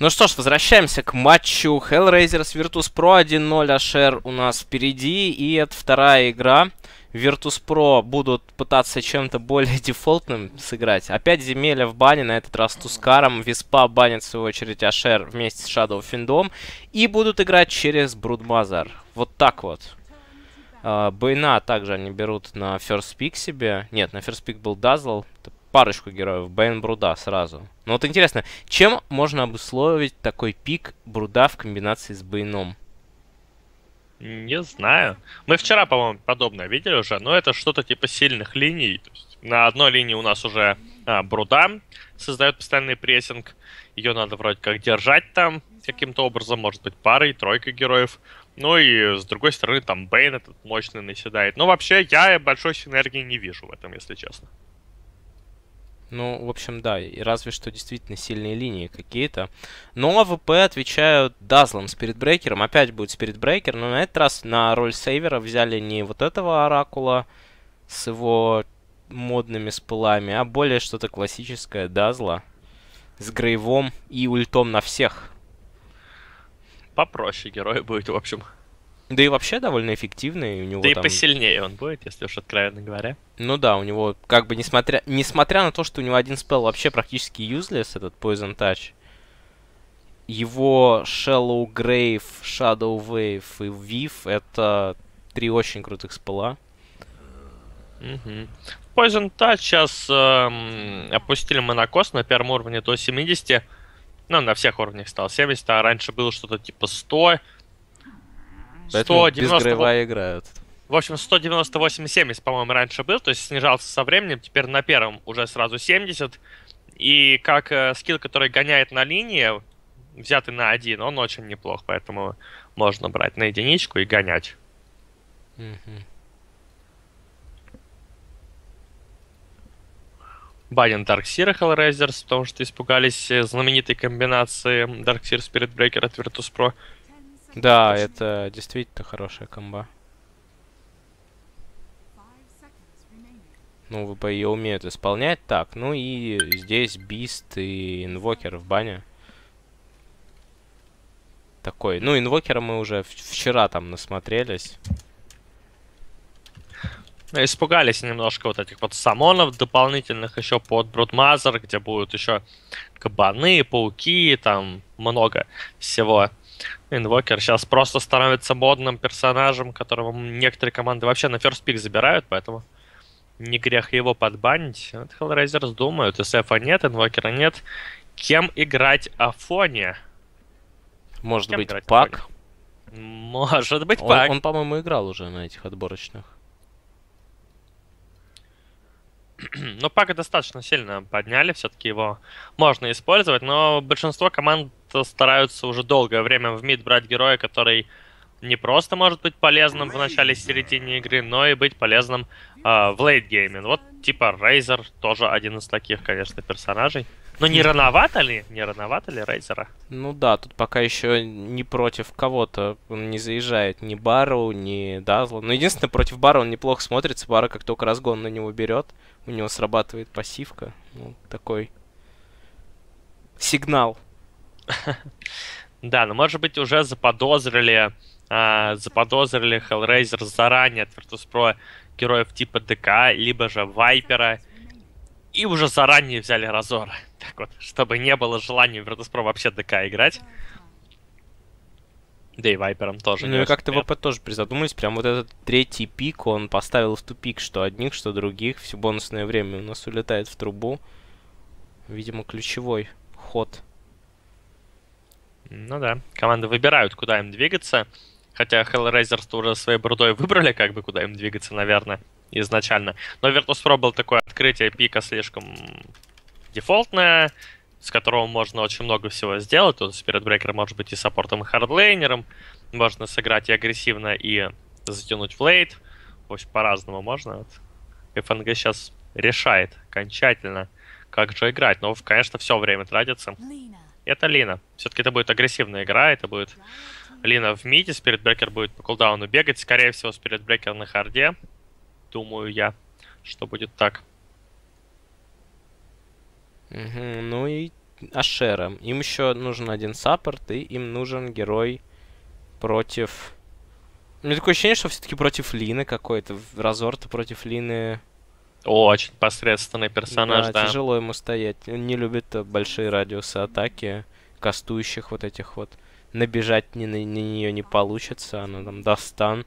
Ну что ж, возвращаемся к матчу Hellraisers Virtus Pro 1-0. Ашер у нас впереди. И это вторая игра. Virtus Pro будут пытаться чем-то более дефолтным сыграть. Опять земелья в бане, на этот раз Тускаром. Виспа банит, в свою очередь, Ашер вместе с Shadow Финдом. И будут играть через Брудмазар. Вот так вот. Uh, Бейна также они берут на First Pick себе. Нет, на First Pick был Dazzle. Это парочку героев. Бейн Бруда сразу. Но вот интересно, чем можно обусловить такой пик Бруда в комбинации с Бейном? Не знаю. Мы вчера, по-моему, подобное видели уже, но это что-то типа сильных линий. То есть на одной линии у нас уже а, Бруда создает постоянный прессинг. Ее надо вроде как держать там каким-то образом, может быть, парой, тройкой героев. Ну и с другой стороны, там Бейн этот мощный наседает. Но вообще я большой синергии не вижу в этом, если честно. Ну, в общем, да, и разве что действительно сильные линии какие-то. Но А ВП отвечают Дазлом, Spirit Breaker ом. Опять будет Spirit Breaker, но на этот раз на роль saver а взяли не вот этого Оракула с его модными spell ами, а более что-то классическое Дазла с Grave ом и ультом на всех. Попроще герой будет, в общем. Да и вообще довольно эффективный. У него да там... и посильнее он будет, если уж откровенно говоря. Ну да, у него, как бы, несмотря, несмотря на то, что у него один spell вообще практически useless, этот Poison Touch, его Shallow Grave, Shadow Wave и Viv — это три очень крутых спела. Угу. Poison Touch сейчас эм, опустили монокос на первом уровне до 70. Ну, на всех уровнях стал 70, а раньше было что-то типа 100. Поэтому 190... без грейва играют. В общем, 198-70, по-моему, раньше был, то есть снижался со временем, теперь на первом уже сразу 70. И как э, скилл, который гоняет на линии, взятый на один, он очень неплох, поэтому можно брать на единичку и гонять. Mm-hmm. Банен Дарксира Hellraisers, потому что испугались э, знаменитой комбинации Darkseer Spirit Breaker от Virtus Pro. Да, это действительно хорошая комба. Ну, ВП ее умеют исполнять. Так, ну и здесь Бист и Инвокер в бане. Такой. Ну, Инвокера мы уже вчера там насмотрелись. Ну, испугались немножко вот этих вот summon ов дополнительных еще под Broodmother, где будут еще кабаны, пауки, там много всего. Инвокер сейчас просто становится модным персонажем, которого некоторые команды вообще на first pick забирают, поэтому не грех его подбанить. Вот Hellraisers думают, SF нет, Инвокера нет. Кем играть Афоне? Может Кем быть, Пак? Может быть, он, Пак. Он, по-моему, играл уже на этих отборочных. Но Пака достаточно сильно подняли, все-таки его можно использовать, но большинство команд стараются уже долгое время в мид брать героя, который не просто может быть полезным в начале середине игры, но и быть полезным э, в лейтгейме. Вот типа Рейзер тоже один из таких, конечно, персонажей. Но не рановато ли? Не рановато ли Рейзера? Ну да, тут пока еще не против кого-то он не заезжает. Ни Бару, ни Дазла. Но единственное, против Бара он неплохо смотрится. Бара как только разгон на него берет, у него срабатывает пассивка. Ну, такой сигнал. Да, но может быть уже заподозрили, э, заподозрили Hellraiser заранее от Virtus.pro героев типа ДК, либо же Вайпера, и уже заранее взяли Разора. Так вот, чтобы не было желания Virtus.pro вообще ДК играть. Да и Вайпером тоже. Ну и как-то ВП тоже призадумались. Прям вот этот третий пик он поставил в тупик, что одних, что других. Все бонусное время у нас улетает в трубу. Видимо, ключевой ход. Ну да, команды выбирают, куда им двигаться. Хотя Hellraisers уже своей брудой выбрали, как бы, куда им двигаться, наверное, изначально. Но Virtus.pro был такое открытие пика слишком дефолтное с которого можно очень много всего сделать. Тут Spirit Breaker может быть и саппортом, и хардлейнером. Можно сыграть и агрессивно, и затянуть в лейт. В общем, по-разному можно. Вот. ФНГ сейчас решает окончательно, как же играть. Но, конечно, все время тратится. Это Лина. Все-таки это будет агрессивная игра. Это будет Лина в mid е. Spirit Breaker будет по cooldown у бегать. Скорее всего, Spirit Breaker на hard е. Думаю я, что будет так. Ну и Ашером. Им еще нужен один support, и им нужен герой против... У меня такое ощущение, что все-таки против Лины какой-то. Разор-то против Лины... Очень посредственный персонаж, да. да. тяжело ему стоять. Он не любит большие радиусы атаки, кастующих вот этих вот. Набежать ни на, на нее не получится, она там достан.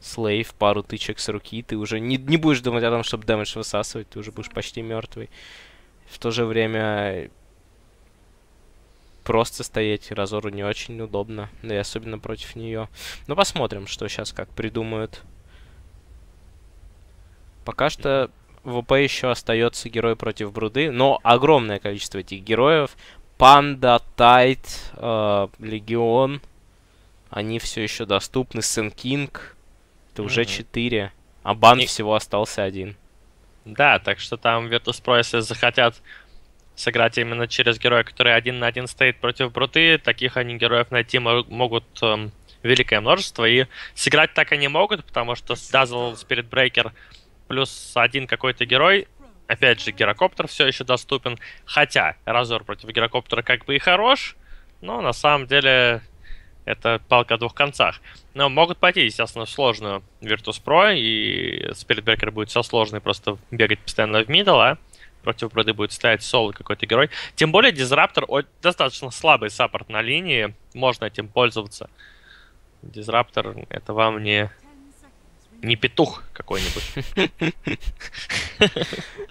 Слейв, пару тычек с руки, ты уже не, не будешь думать о том, чтобы дэмэдж высасывать, ты уже будешь почти мертвый. В то же время просто стоять Разору не очень удобно, да и особенно против нее. Но посмотрим, что сейчас как придумают. Пока что ВП еще остается герой против Бруды, но огромное количество этих героев. Панда, Тайт, э, Легион, они все еще доступны. Сэн Кинг, это уже четыре, а бан И... всего остался один. Да, так что там Virtus.pro, если захотят сыграть именно через героя, который один на один стоит против Бруты, таких они героев найти могут эм, великое множество, и сыграть так они могут, потому что Dazzle, Spirit Breaker плюс один какой-то герой, опять же, гирокоптер все еще доступен, хотя разор против гирокоптера как бы и хорош, но на самом деле это палка о двух концах. Но могут пойти, естественно, в сложную Virtus.pro, и Breaker будет в сложной, просто бегать постоянно в мидл, а против Бруды будет стоять соло какой-то герой. Тем более Дизраптор достаточно слабый саппорт на линии, можно этим пользоваться. Дизраптор это вам не не петух какой-нибудь.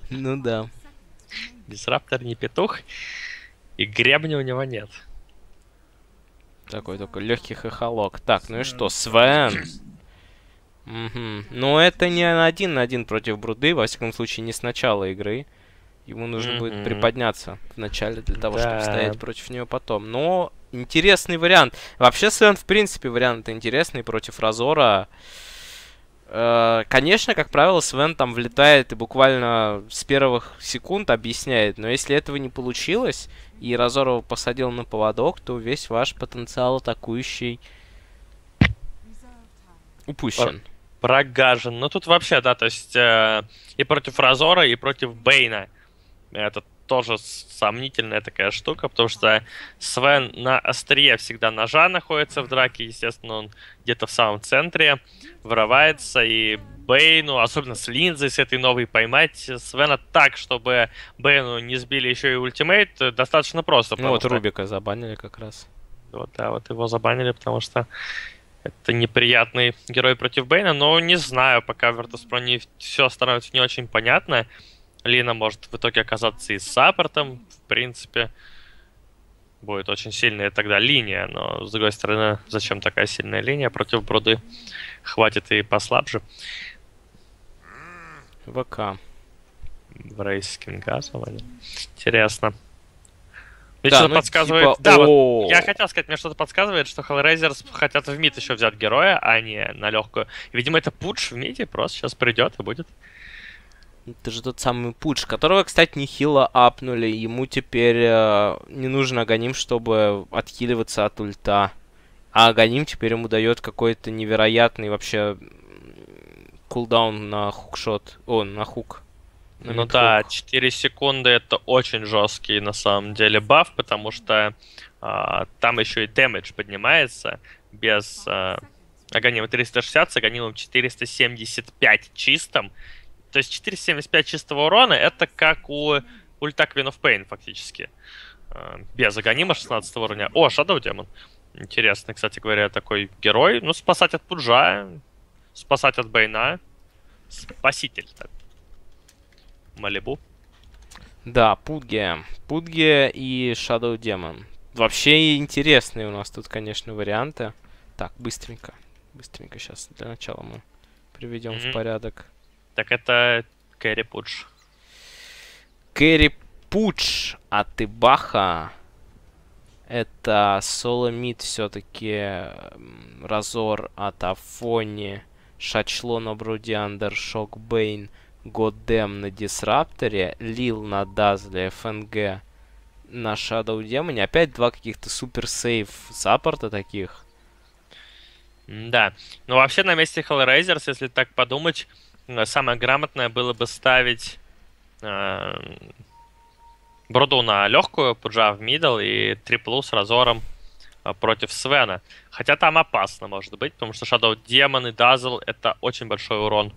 Ну да. Дизраптор не петух, и гребня у него нет. Такой только легкий хохолок. Так, ну и что, Свен? Угу. Ну, это не один на один против Бруды, во всяком случае, не с начала игры. Ему нужно mm-hmm. будет приподняться в начале для того, да. чтобы стоять против нее потом. Но интересный вариант. Вообще, Свен, в принципе, вариант интересный против Разора. Э, конечно, как правило, Свен там влетает и буквально с первых секунд объясняет. Но если этого не получилось, и Разорова посадил на поводок, то весь ваш потенциал атакующий упущен. Прогажен. Ну тут вообще, да, то есть э, и против Разора, и против Бейна это тоже сомнительная такая штука, потому что Свен на острие всегда ножа находится в драке, естественно, он где-то в самом центре врывается, и Бейну, особенно с линзой с этой новой, поймать Свена так, чтобы Бейну не сбили еще и ультимейт, достаточно просто. Ну вот что... Рубика забанили как раз. Вот, да, вот его забанили, потому что это неприятный герой против Бейна, но не знаю, пока Virtus.pro не все становится не очень понятно. Лина может в итоге оказаться и с саппортом, в принципе. Будет очень сильная тогда линия, но с другой стороны, зачем такая сильная линия против Бруды? Хватит и послабже. ВК. В рейс Кингасовали. Интересно. Мне да, что-то ну, подсказывает... Типа... Да, вот я хотел сказать, мне что-то подсказывает, что Hellraisers хотят в мид еще взять героя, а не на легкую. И, видимо, это пудж в миде просто сейчас придет и будет. Это же тот самый Пудж, которого, кстати, нехило апнули. Ему теперь э, не нужен Аганим, чтобы отхиливаться от ульта. А Аганим теперь ему дает какой-то невероятный вообще кулдаун на хукшот. О, на хук. На ну да, 4 секунды это очень жесткий на самом деле баф, потому что а, там еще и дэмэдж поднимается без а, Аганима 360 с Аганимом 475 чистым. То есть 475 чистого урона это как у ульта Queen of Pain фактически. А, без аганима 16 уровня. О, Shadow Demon. Интересный, кстати говоря, такой герой. Ну, спасать от Пуджа, спасать от Бейна. Спаситель. Так. Малибу. Да, Пудге. Пудге и Shadow Demon. Вообще интересные у нас тут, конечно, варианты. Так, быстренько. Быстренько сейчас для начала мы приведем mm-hmm. в порядок. Так это Кэрри Пудж. Кэрри Пудж от Ибаха. Это соло мид все-таки Разор от Афони. Шачло на Бруди Андершок Бейн. Годем на Дисрапторе. Лил на Дазле ФНГ на Shadow Демоне. Опять два каких-то супер сейф саппорта таких. Да. Ну, вообще, на месте Hellraisers, если так подумать, самое грамотное было бы ставить э, Броду на легкую, Пуджа в мидл и триплу с разором а, против Свена. Хотя там опасно может быть, потому что Shadow Demon и Dazzle это очень большой урон.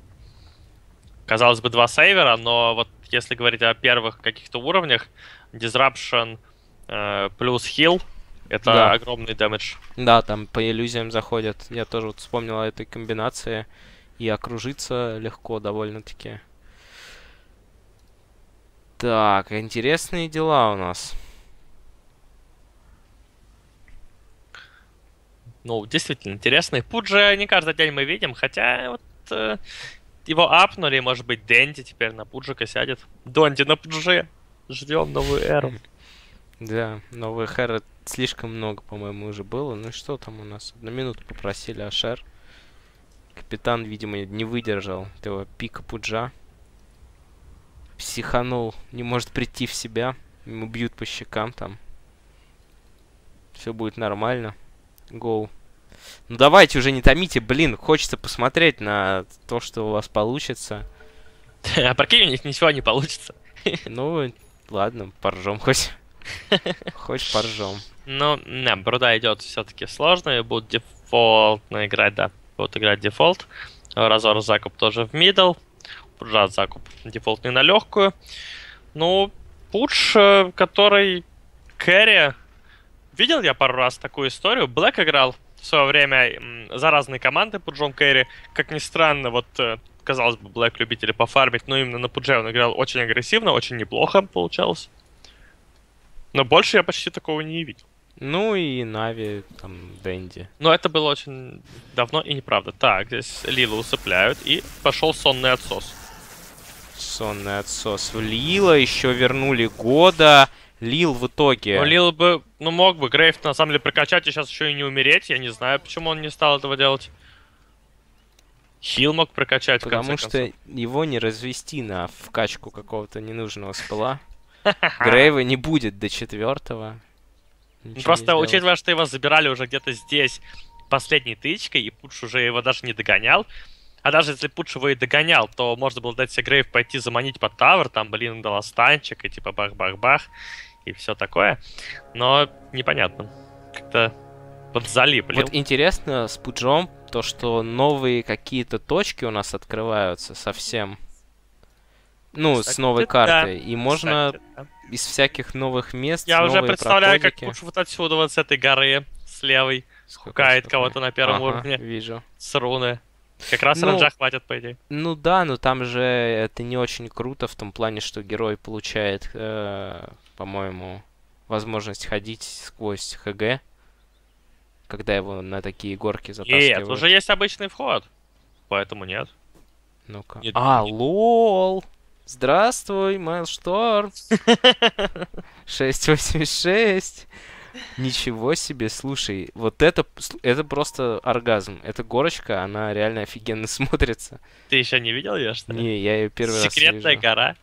Казалось бы, два сейвера, но вот если говорить о первых каких-то уровнях, Disruption э, плюс Heal, это Да. огромный дэмэдж. Да, там по иллюзиям заходят. Я тоже вот вспомнил о этой комбинации. И окружиться легко довольно-таки. Так, интересные дела у нас. Ну, действительно интересный. Пуджа не каждый день мы видим, хотя вот э, его апнули, может быть, Дэнди теперь на Пуджика сядет. Донди на Пудже. Ждем новую эру. Да, новые хэры слишком много, по-моему, уже было. Ну и что там у нас? Одну минуту попросили Ашер. Капитан, видимо, не выдержал этого пика пуджа. Психанул, не может прийти в себя. Ему бьют по щекам там. Все будет нормально. Гоу. Ну давайте уже не томите, блин, хочется посмотреть на то, что у вас получится. А прикинь, у них ничего не получится. Ну, ладно, поржем хоть. Хоть поржем. Ну, не, Бруда идет все-таки в сложную, и будут дефолтно играть, да. Будут играть дефолт. Разор закуп тоже в мидл. Пуджа закуп дефолтный на легкую. Ну, Пудж, э, который кэрри. Видел я пару раз такую историю. Блэк играл в свое время за разные команды Пуджом кэрри. Как ни странно, вот э, казалось бы, Блэк любители пофармить, но именно на Пудже он играл очень агрессивно, очень неплохо получалось. Но больше я почти такого не видел. Ну и Нави, там, Дэнди. Но это было очень давно и неправда. Так, здесь Лилу усыпляют, и пошел сонный отсос. Сонный отсос в Лила, еще вернули года. Лил в итоге. Но Лил бы, ну мог бы Грейв на самом деле прокачать и сейчас еще и не умереть. Я не знаю, почему он не стал этого делать. Хил мог прокачать, Потому что концов. его не развести на вкачку какого-то ненужного спала. Грейва не будет до четвертого. Ничего Просто учитывая, что его забирали уже где-то здесь последней тычкой, и Пудж уже его даже не догонял. А даже если Пудж его и догонял, то можно было дать себе Грейв пойти заманить под тавер, там, блин, дал станчик, и типа бах-бах-бах, и все такое. Но непонятно. Как-то вот залип. Вот интересно с Пуджом то, что новые какие-то точки у нас открываются совсем. Ну, с Кстати, новой да. картой. И можно Кстати, да. Из всяких новых мест. Я уже представляю, как проходики. Пудж вот отсюда, вот с этой горы, с левой, сколько? кого-то на первом Ага, уровне, Вижу. с руны. Как раз Ну, ранжа хватит, по идее. Ну да, но там же это не очень круто в том плане, что герой получает, э, по-моему, возможность ходить сквозь ХГ, когда его на такие горки затаскивают. Нет, уже есть обычный вход. Поэтому нет. Ну-ка. Нет, А, нет. лол! Здравствуй, Майлшторм! 686! Ничего себе, слушай, вот это, это просто оргазм. Эта горочка, она реально офигенно смотрится. Ты еще не видел ее, что ли? Не, я ее первый раз Секретная гора.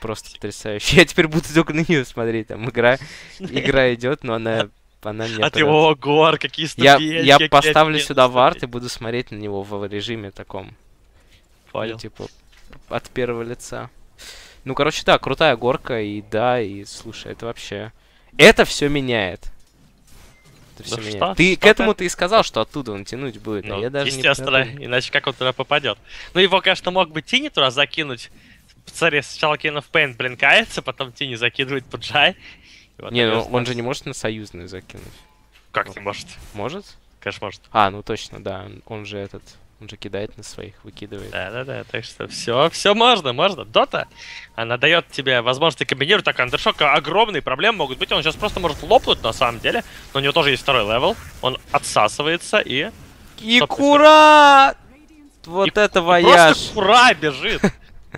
Просто потрясающе. Я теперь буду только на нее смотреть. Там игра, игра идет, но она, она мне От прям- его гор, какие Я, ступеньки. я какие поставлю сюда варт и буду смотреть на него в режиме таком. ну, Понял. типа, от первого лица. Ну, короче, да, крутая горка, и да, и слушай, это вообще... Это все меняет. Это все Ну меняет. что, ты что к этому ты? ты и сказал, что оттуда он тянуть будет. а Ну, я даже естественно, не иначе как он туда попадет? Ну, его, конечно, мог бы Тини туда закинуть. Смотри, сначала Queen of Pain блинкается, потом Тини закидывает Пуджа. Вот, Не, ну он же не может на союзную закинуть. Как не может? Может? Конечно, может. А, ну точно, да. Он же этот. Он же кидает на своих, выкидывает. Да-да-да, так что все, все можно, можно. Дота, она дает тебе возможность комбинировать. Так, Андершок огромные проблемы могут быть. Он сейчас просто может лопнуть на самом деле. Но у него тоже есть второй левел. Он отсасывается и... И кура! Вот и- это вояж! Просто Кура бежит.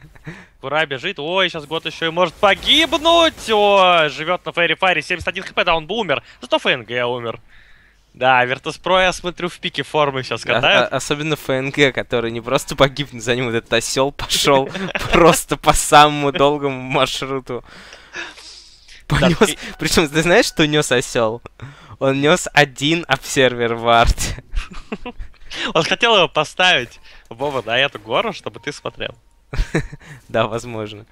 Кура бежит. Ой, сейчас Год еще и может погибнуть. О, живет на Faerie Fire 'е. 71 хп, да, он бы умер. Зато ФНГ умер. Да, Virtus.pro, я смотрю, в пике формы сейчас А- а- катают. особенно ФНГ, который не просто погиб, за ним вот этот осел пошел просто по самому долгому маршруту. Понес. Причем, ты знаешь, что нес осел? Он нес один observer ward. Он хотел его поставить, Вова, на эту гору, чтобы ты смотрел. Да, возможно.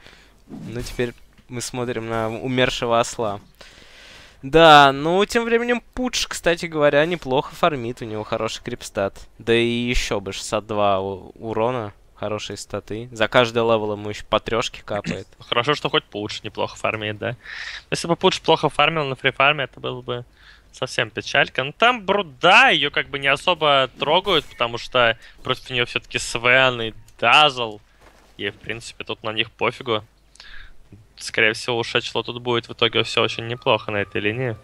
Ну, теперь Мы смотрим на умершего осла. Да, ну, тем временем Пудж, кстати говоря, неплохо фармит, у него хороший крипстат. Да и еще бы 62 урона, хорошие статы. За каждый левел ему еще по трешке капает. Хорошо, что хоть Пудж неплохо фармит, да. Если бы Пуч плохо фармил на фрифарме, это было бы совсем печалька. Но там Бруда, ее как бы не особо трогают, потому что против нее все-таки Свен и Дазл. И, в принципе, тут на них пофигу скорее всего, у Шечло тут будет в итоге все очень неплохо на этой линии.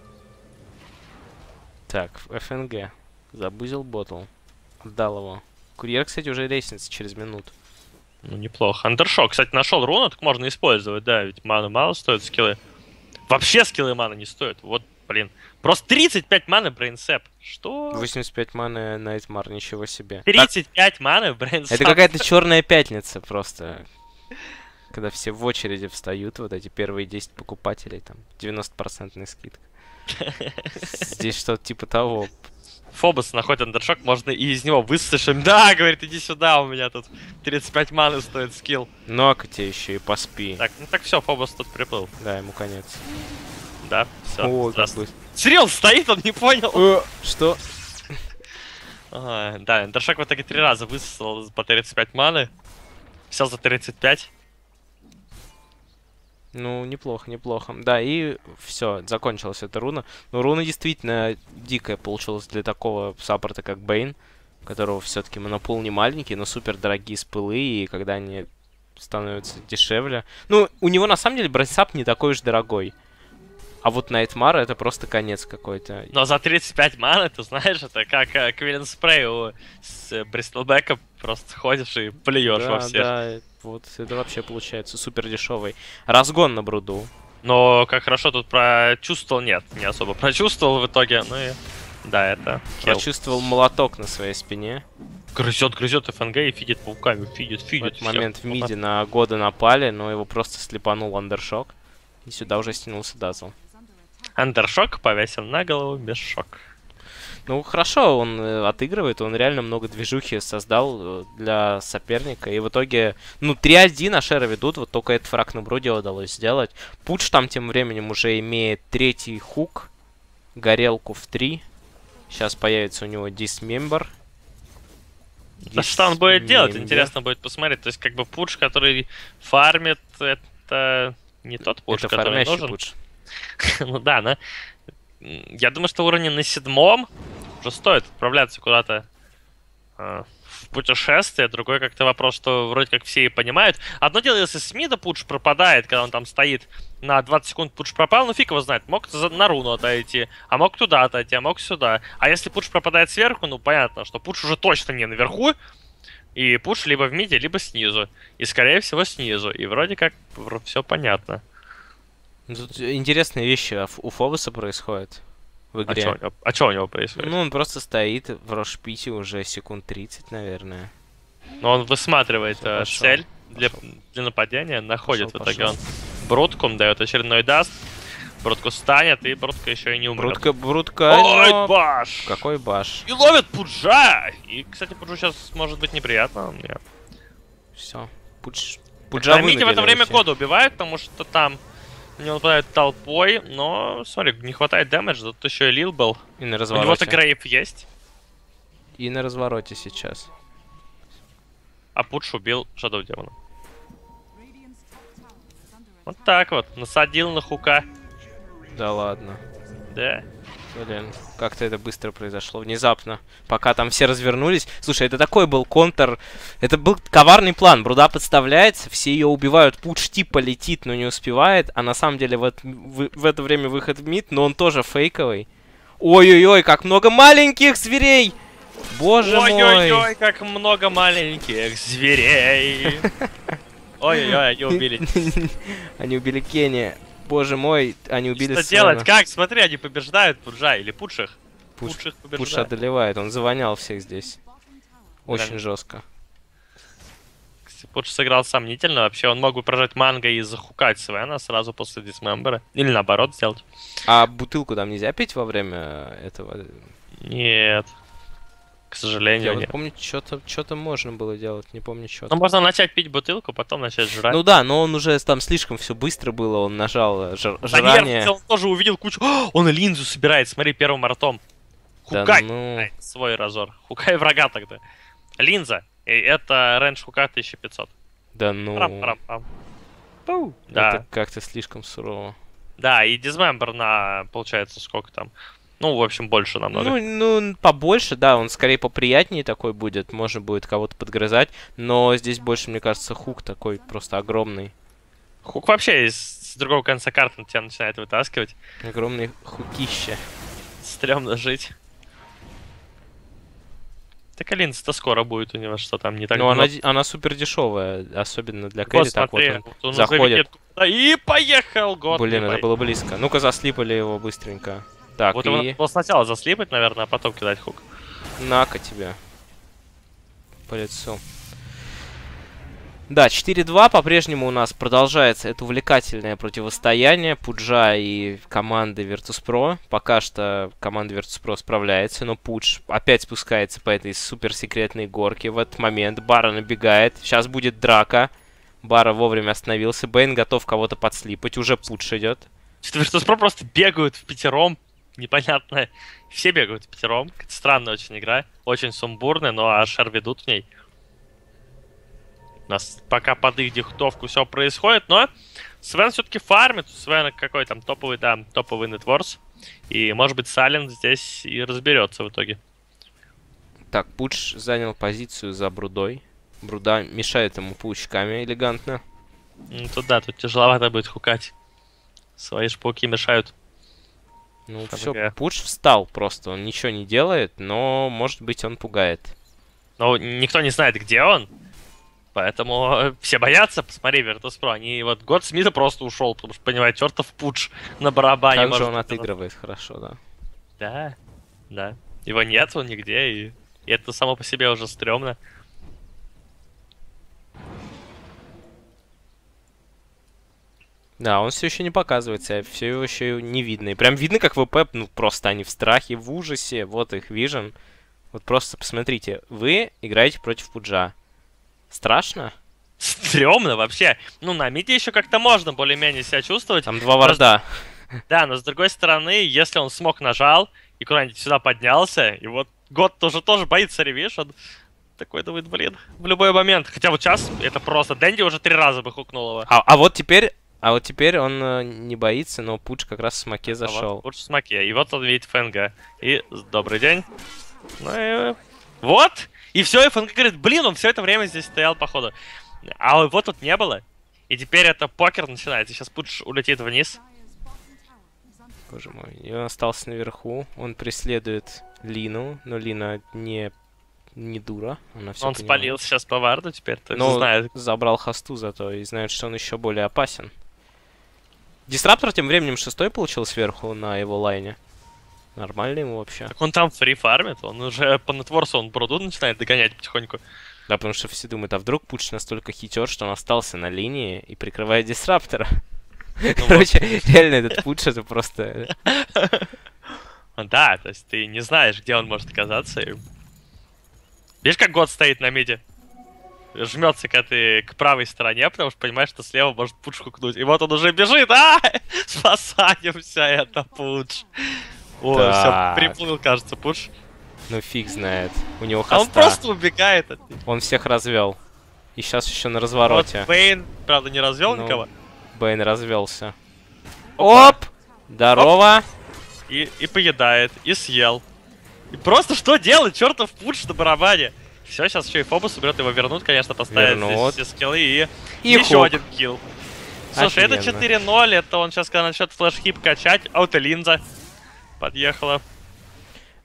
Так, ФНГ. Забузил ботл. Отдал его. Курьер, кстати, уже рейсится через минуту. Ну, неплохо. Андершок, кстати, нашел руну, так можно использовать, да, ведь маны мало стоят, скиллы. Вообще скиллы маны не стоят. Вот, блин. Просто 35 маны брейнсеп. Что? 85 маны Найтмар, ничего себе. 35 так... маны брейнсеп. Это какая-то черная пятница просто. Когда все в очереди встают, вот эти первые 10 покупателей, там, 90% скидка. Здесь что-то типа того. Фобос находит андершок, можно и из него высушим. Да, говорит, иди сюда, у меня тут 35 маны стоит скилл. Ну-ка тебе еще и поспи. Так, ну так все, Фобос тут приплыл. Да, ему конец. Да, все. О. Серьезно, стоит, он не понял. Э, что? Ага, да, андершок в итоге три раза высосал по 35 маны. Все за 35. Ну, неплохо, неплохо. Да, и все, закончилась эта руна. Но руна действительно дикая получилась для такого саппорта, как Бейн, которого все-таки монопол не маленький, но супер дорогие спылы, и когда они становятся дешевле... Ну, у него на самом деле брейсап не такой уж дорогой. А вот Найтмар это просто конец какой-то. Но за 35 маны, ты знаешь, это как э, Спрей у с Бристолбека. Просто ходишь и плюешь да, во всех. Да, вот это вообще получается супер дешевый. Разгон на бруду. Но как хорошо тут прочувствовал, нет, не особо прочувствовал в итоге, ну и да, это kill. Прочувствовал молоток на своей спине. Грызет, грызет ФНГ и фидит пауками, фидит, фидит. В этот момент в миде на года напали, но его просто слепанул андершок. И сюда уже стянулся Дазл. Андершок повесил на голову без шок. Ну, хорошо, он э, отыгрывает, он реально много движухи создал э, для соперника. И в итоге, ну, 3-1 Ашера ведут, вот только этот фраг на Бруде удалось сделать. Пуч там тем временем уже имеет третий хук, горелку в 3. Сейчас появится у него дисмембер. Да что он будет делать, интересно будет посмотреть. То есть, как бы пуч, который фармит, это не тот пуч, это который нужен. Пуч. ну да, но я думаю, что уровень на седьмом уже стоит отправляться куда-то э, в путешествие. Другой как-то вопрос, что вроде как все и понимают. Одно дело, если с мида пропадает, когда он там стоит на 20 секунд пуш пропал, ну фиг его знает. Мог на руну отойти, а мог туда отойти, а мог сюда. А если пуш пропадает сверху, ну понятно, что пуш уже точно не наверху, и пуш либо в миде, либо снизу. И скорее всего снизу. И вроде как все понятно. Ну, тут интересные вещи у Фобоса происходят в игре. А что а чё у него происходит? Ну, он просто стоит в Рошпите уже секунд 30, наверное. Но он высматривает э, цель для, для нападения, находит пошел, в итоге пошел. он Брутку, дает очередной даст. Брутку станет, и Брутка еще и не умрет. Брутка, Брутка, Ой, но... баш! Какой баш? И ловит Пуджа! И, кстати, Пуджу сейчас может быть неприятно мне. Все. Пудж... Пуджа в это время кода убивает, потому что там не нападает толпой, но, смотри, не хватает дэмэджа, тут еще и Лил был. И на развороте. У него-то Грейв есть. И на развороте сейчас. А Пудж убил Shadow Демона. Вот так вот, насадил на хука. Да ладно. Да. Блин, как-то это быстро произошло, внезапно. Пока там все развернулись. Слушай, это такой был контр... Это был коварный план. Бруда подставляется, все ее убивают, пуч типа летит, но не успевает. А на самом деле в, это, в, в это время выход в мид, но он тоже фейковый. Ой-ой-ой, как много маленьких зверей! Боже Ой мой! Ой-ой-ой, как много маленьких зверей! Ой-ой-ой, они убили. Они убили Кенни боже мой, они убили Что делать? Как? Смотри, они побеждают Пуджа или Пудших. Пуш, Пудших Пуш одолевает, он завонял всех здесь. Очень да. жестко. Пудж сыграл сомнительно. Вообще, он мог бы прожать манго и захукать Свена сразу после дисмембера. Или наоборот сделать. А бутылку там нельзя пить во время этого? Нет. К сожалению, Я вот нет. помню, что-то что можно было делать, не помню что. Ну, можно начать пить бутылку, потом начать жрать. Ну да, но он уже там слишком все быстро было, он нажал э, Да жрание. нет, он тоже увидел кучу... О, он линзу собирает, смотри, первым ртом. Да Хукай! ну. Ай, свой разор. Хукай врага тогда. Линза. И это рейндж хука 1500. Да ну. Парам-парам-пам. Пу. Да, Это как-то слишком сурово. да, и дизмембер на, получается, сколько там? Ну, в общем, больше намного. Ну, ну, побольше, да, он скорее поприятнее такой будет, можно будет кого-то подгрызать, но здесь больше, мне кажется, хук такой просто огромный. Хук вообще из с другого конца карты на тебя начинает вытаскивать. Огромный хукище. Стремно жить. Так линза-то скоро будет у него, что там не так Но она, много. она супер дешевая, особенно для Кэрри. Так смотри, он вот он уже заходит. И поехал, год. Блин, это было близко. Ну-ка, заслипали его быстренько. Так, Вот его и надо было сначала заслипать, наверное, а потом кидать хук. на-ка тебе. По лицу. Да, 4-2 по-прежнему у нас продолжается это увлекательное противостояние Пуджа и команды Virtus.pro. Пока что команда Virtus.pro справляется, но Пудж опять спускается по этой суперсекретной горке. В этот момент Бара набегает. Сейчас будет драка. Бара вовремя остановился. Бейн готов кого-то подслипать. Уже Пудж идет. Virtus.pro просто бегают в пятером. Непонятно. Все бегают пятером. Какая-то Странная очень игра. Очень сумбурная, но Ашер ведут в ней. У нас пока под их диктовку все происходит, но Свен все-таки фармит. У Свена какой там топовый, да, топовый нетворс. И, может быть, Сален здесь и разберется в итоге. Так, Пудж занял позицию за Брудой. Бруда мешает ему паучками элегантно. Ну, тут да, тут тяжеловато будет хукать. Свои ж пауки мешают. Ну, все, Пудж встал просто. Он ничего не делает, но, может быть, он пугает. Но никто не знает, где он. Поэтому э, все боятся. Посмотри, Virtus.pro. Они вот год Смита просто ушел, потому что, понимаете, чертов пудж на барабане. как же он отыгрывает хорошо, да. Да, да. Его нет, он нигде, и, и это само по себе уже стрёмно. Да, он все еще не показывается, все его еще не видно. И прям видно, как ВП, ну, просто они в страхе, в ужасе. Вот их вижен. Вот просто посмотрите, вы играете против Пуджа. Страшно? Стрёмно вообще. Ну, на миде еще как-то можно более-менее себя чувствовать. Там два варда. Да, но с другой стороны, если он смог нажал и куда-нибудь сюда поднялся, и вот год тоже тоже боится ревиш, он такой думает, блин, в любой момент. Хотя вот сейчас это просто Дэнди уже три раза бы хукнул его. А, а вот теперь, а вот теперь он э, не боится, но Пудж как раз в смоке А вот зашел. лучше смоке. И вот он видит ФНГ. И с- добрый день. Ну и вот. И все, и ФНГ говорит, блин, он все это время здесь стоял, походу. А его тут не было. И теперь это покер начинается. Сейчас Пудж улетит вниз. Боже мой. И он остался наверху. Он преследует Лину, но Лина не, не дура. Она все он спалил сейчас по варду теперь, есть Но знает. забрал хосту зато и знает, что он еще более опасен. Дисраптор тем временем шестой получил сверху на его лайне. Нормально ему вообще. Так он там фри фармит, он уже по нетворсу, он бруду начинает догонять потихоньку. Да, потому что все думают, а вдруг Пуч настолько хитер, что он остался на линии и прикрывает Дисраптора. Ну Короче, реально этот Пуч это просто... Да, то есть ты не знаешь, где он может оказаться. Видишь, как год стоит на миде? Жмется к этой к правой стороне, потому что понимаешь, что слева может пуч хукнуть. И вот он уже бежит, а! Спасаемся, это пуч. О, все, приплыл, кажется, пуч. Ну фиг знает. У него А он хоста. просто убегает от них. Он всех развел. И сейчас еще на Вот развороте. Бейн, правда, не развел Ну, никого. Бэйн развелся. Опа. Оп! Здорово! И, и поедает, и съел. И просто что делать? Чертов пуч на барабане. Все, сейчас еще и Фобус уберет, его вернут, конечно, поставят Вернут. здесь все скиллы и, И еще хук. один килл. Слушай, это Офигенно. 4-0, это он сейчас, когда начнет флеш-хип качать, аутолинза подъехала.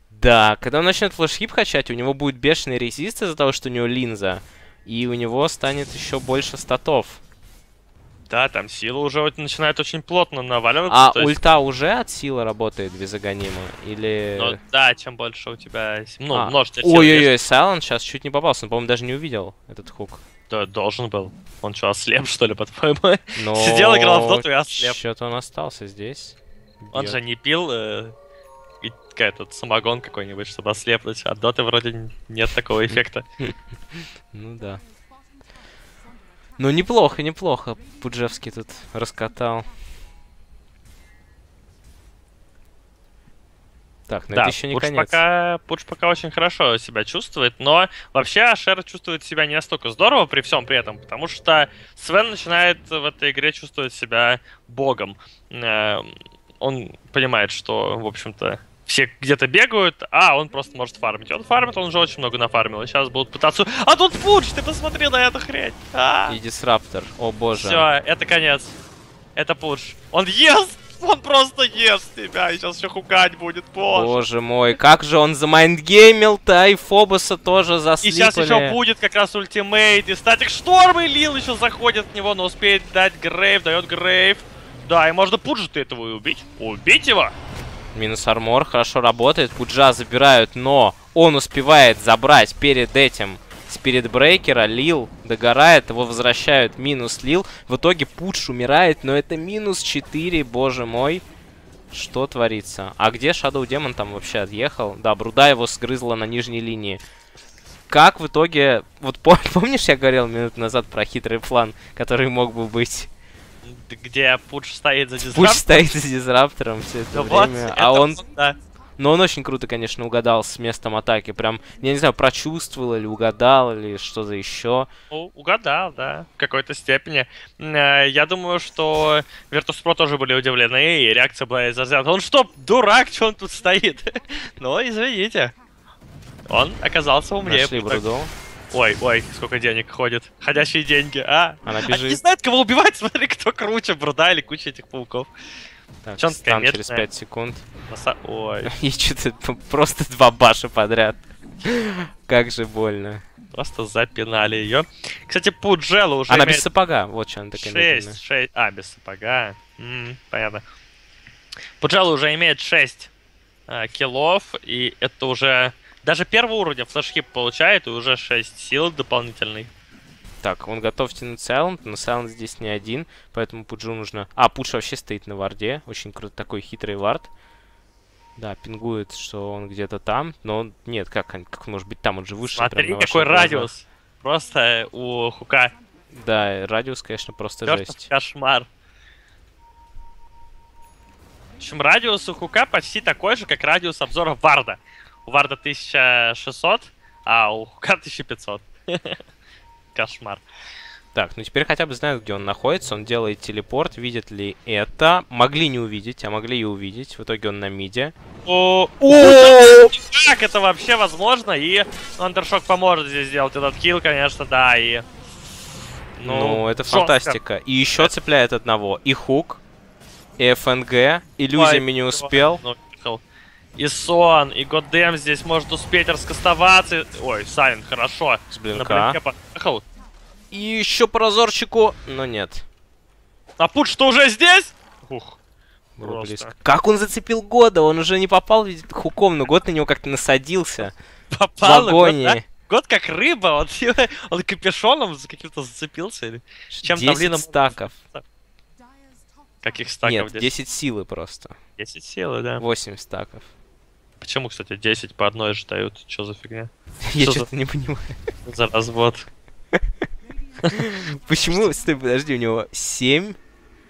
Да, когда он начнет флешхип качать, у него будет бешеный резист из-за того, что у него линза. И у него станет еще больше статов. Да, там сила уже начинает очень плотно наваливаться. А есть- ульта уже от силы работает без агонима? Или... Ну да, чем больше у тебя... Ну, А, есть, Ой-ой-ой, Сайлент сейчас чуть не попался. Он, по-моему, даже не увидел этот хук. то должен был. Он что, ослеп, что ли, по-твоему? Но... Сидел, играл в доту и ослеп. Что-то он остался здесь. Он Бьет. же не пил... э, и какая-то самогон какой-нибудь, чтобы ослепнуть. А доты вроде нет такого эффекта. Ну да. Ну неплохо, неплохо. Пуджевский тут раскатал. Так, но да, это еще не Пудж конец. пока, Пудж пока очень хорошо себя чувствует, но вообще Ашер чувствует себя не настолько здорово при всем при этом, потому что Свен начинает в этой игре чувствовать себя богом. Эм, Он понимает, что, в общем-то, все где-то бегают, а он просто может фармить. Он фармит, он уже очень много нафармил. И сейчас будут пытаться... А тут Пудж, ты посмотри на эту хрень! А! И дисраптор. О боже. Все, это конец. Это Пудж. Он ест! Он просто ест тебя, и сейчас еще хукать будет, боже. Боже мой, как же он замайндгеймил-то, и Фобоса тоже И заслипали. сейчас еще будет как раз ультимейт, и статик шторм и Лил еще заходит в него, но успеет дать Грейв, дает Грейв. Да, и можно Пуджа-то этого и убить. Убить его! Минус армор, хорошо работает. Пуджа забирают, но он успевает забрать перед этим Спирит Брейкера. Лил догорает, его возвращают. Минус Лил. В итоге Пудж умирает, но это минус 4, боже мой. Что творится? А где Shadow Демон там вообще отъехал? Да, Бруда его сгрызла на нижней линии. Как в итоге... Вот пом- помнишь, я говорил минут назад про хитрый план, который мог бы быть? Где Пудж стоит за Пудж дизраптором. стоит за дизраптором все это Ну вот, время, это а он да. но он очень круто, конечно, угадал с местом атаки. Прям, я не знаю, прочувствовал или угадал, или что-то еще. Ну, угадал, да, в какой-то степени. Э, Я думаю, что Virtus.pro тоже были удивлены, и реакция была из разряда. Он что, дурак, что он тут стоит? Но, извините. Он оказался умнее. Нашли. Ой, ой, сколько денег ходит. Ходящие деньги, а? Она Они не бежит. знают, кого убивать, смотри, кто круче, Бруда или куча этих пауков. Так, Чё стан через медленная? 5 секунд. Наса- Ой, И что-то просто два баша подряд. Как же больно. просто запинали ее. Кстати, Пуджела уже Она имеет без сапога. Вот что она такая медленная. 6, 6, а, без сапога. М, понятно. Пуджела уже имеет 6 киллов, и это уже... Даже первого уровня флешхип получает, и уже 6 сил дополнительный. Так, он готов тянуть Сайлент, но Сайлент здесь не один, поэтому Пуджу нужно... А, Пудж вообще стоит на варде. Очень круто, такой хитрый вард. Да, пингует, что он где-то там, но он... Нет, как, как может быть там? Он же выше. прям Смотри, ваших какой радиус. Просто у Хука Да, радиус, конечно, просто чертов жесть. кошмар. В общем, радиус у Хука почти такой же, как радиус обзора Варда. У Варда 1600, а у Хука 1500. Кошмар. Так, ну теперь хотя бы знают, где он находится. Он делает телепорт. Видят ли это? Могли не увидеть, а могли и увидеть. В итоге он на миде. О, как это вообще возможно? И Андершок поможет здесь сделать этот килл, конечно, да, и... Ну, это жестко. фантастика. И еще цепляет одного. И Хук, и ФНГ. Иллюзиями не успел. И Сон, и Годем здесь может успеть раскастоваться. Ой, Сайн, хорошо. С блинка. поехал. И еще по разорчику. Но нет. А Пудж что уже здесь? Ух, Было близко. Как он зацепил Года? Он уже не попал ведь хуком, но Год на него как-то насадился. попал. в на год, да? агонии. Год как рыба, он, он капюшоном за каким-то зацепился. Или... Чем 10 тавлином- стаков. Каких стаков Нет, здесь? 10 силы просто. 10 силы, да. 8 стаков. Почему, кстати, 10 по одной же дают? Что за фигня? Я что-то не понимаю. За развод. Почему? Стой, подожди, у него 7?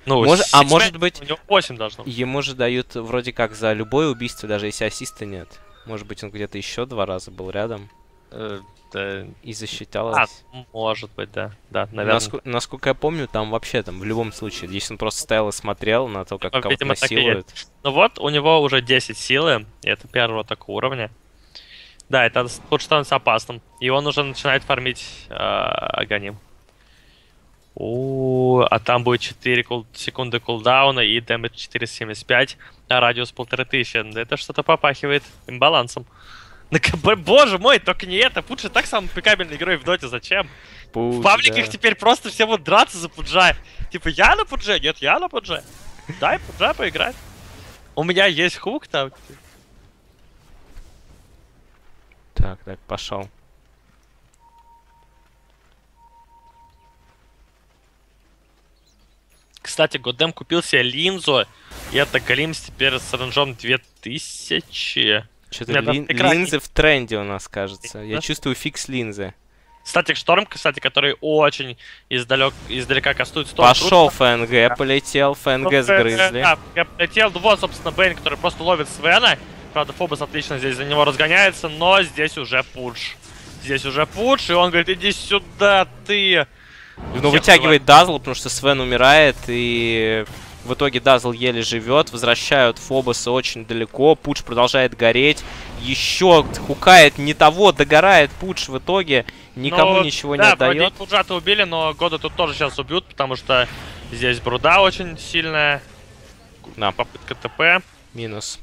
Ну, Может- а может быть- У него 8 должно быть. Ему же дают вроде как за любое убийство, даже если ассиста нет. Может быть, он где-то еще два раза был рядом Э, да. и А, засчиталось. может быть, да. Да, наверное. Наску- насколько я помню, там вообще там в любом случае, если он просто стоял и смотрел на то, как Ну, кого-то насилуют. Ну вот, у него уже 10 силы, и это первого такого уровня. Да, это тут становится опасным. И он уже начинает фармить э, Аганим. У, а там будет 4 кул- секунды кулдауна и дэмэдж 475, а радиус 1500. Да это что-то попахивает имбалансом. Ну, боже мой, только не это. Пудж и так самый пикабельный герой в доте, зачем? Пусть, В пабликах да. теперь просто все будут драться за Пуджа. Типа, я на Пудже? Нет, я на Пудже. Дай Пуджа поиграть. У меня есть хук там. Так, так, пошел. Кстати, Годем купил себе линзу И это Галимс теперь с ранжом 2000. Что-то лин- линзы в тренде у нас, кажется. Я Да. чувствую фикс линзы. Static Storm, кстати, который очень издалек, издалека кастует Сторм. Пошел ФНГ, полетел, ФНГ сгрызли. Да, полетел. Вот, собственно, Бэйн, который просто ловит Свена. Правда, Фобос отлично здесь за него разгоняется, но здесь уже пудж. Здесь уже пудж, и он говорит, иди сюда, ты. Ну, вытягивает Дазл, потому что Свен умирает, и в итоге Дазл еле живет. Возвращают Фобоса очень далеко. Пудж продолжает гореть. Еще хукает не того, догорает Пудж в итоге. Никому Ну, ничего да, не отдает. вроде Пуджа-то убили, но Года тут тоже сейчас убьют, потому что здесь Бруда очень сильная. Да. Попытка ТП. Минус.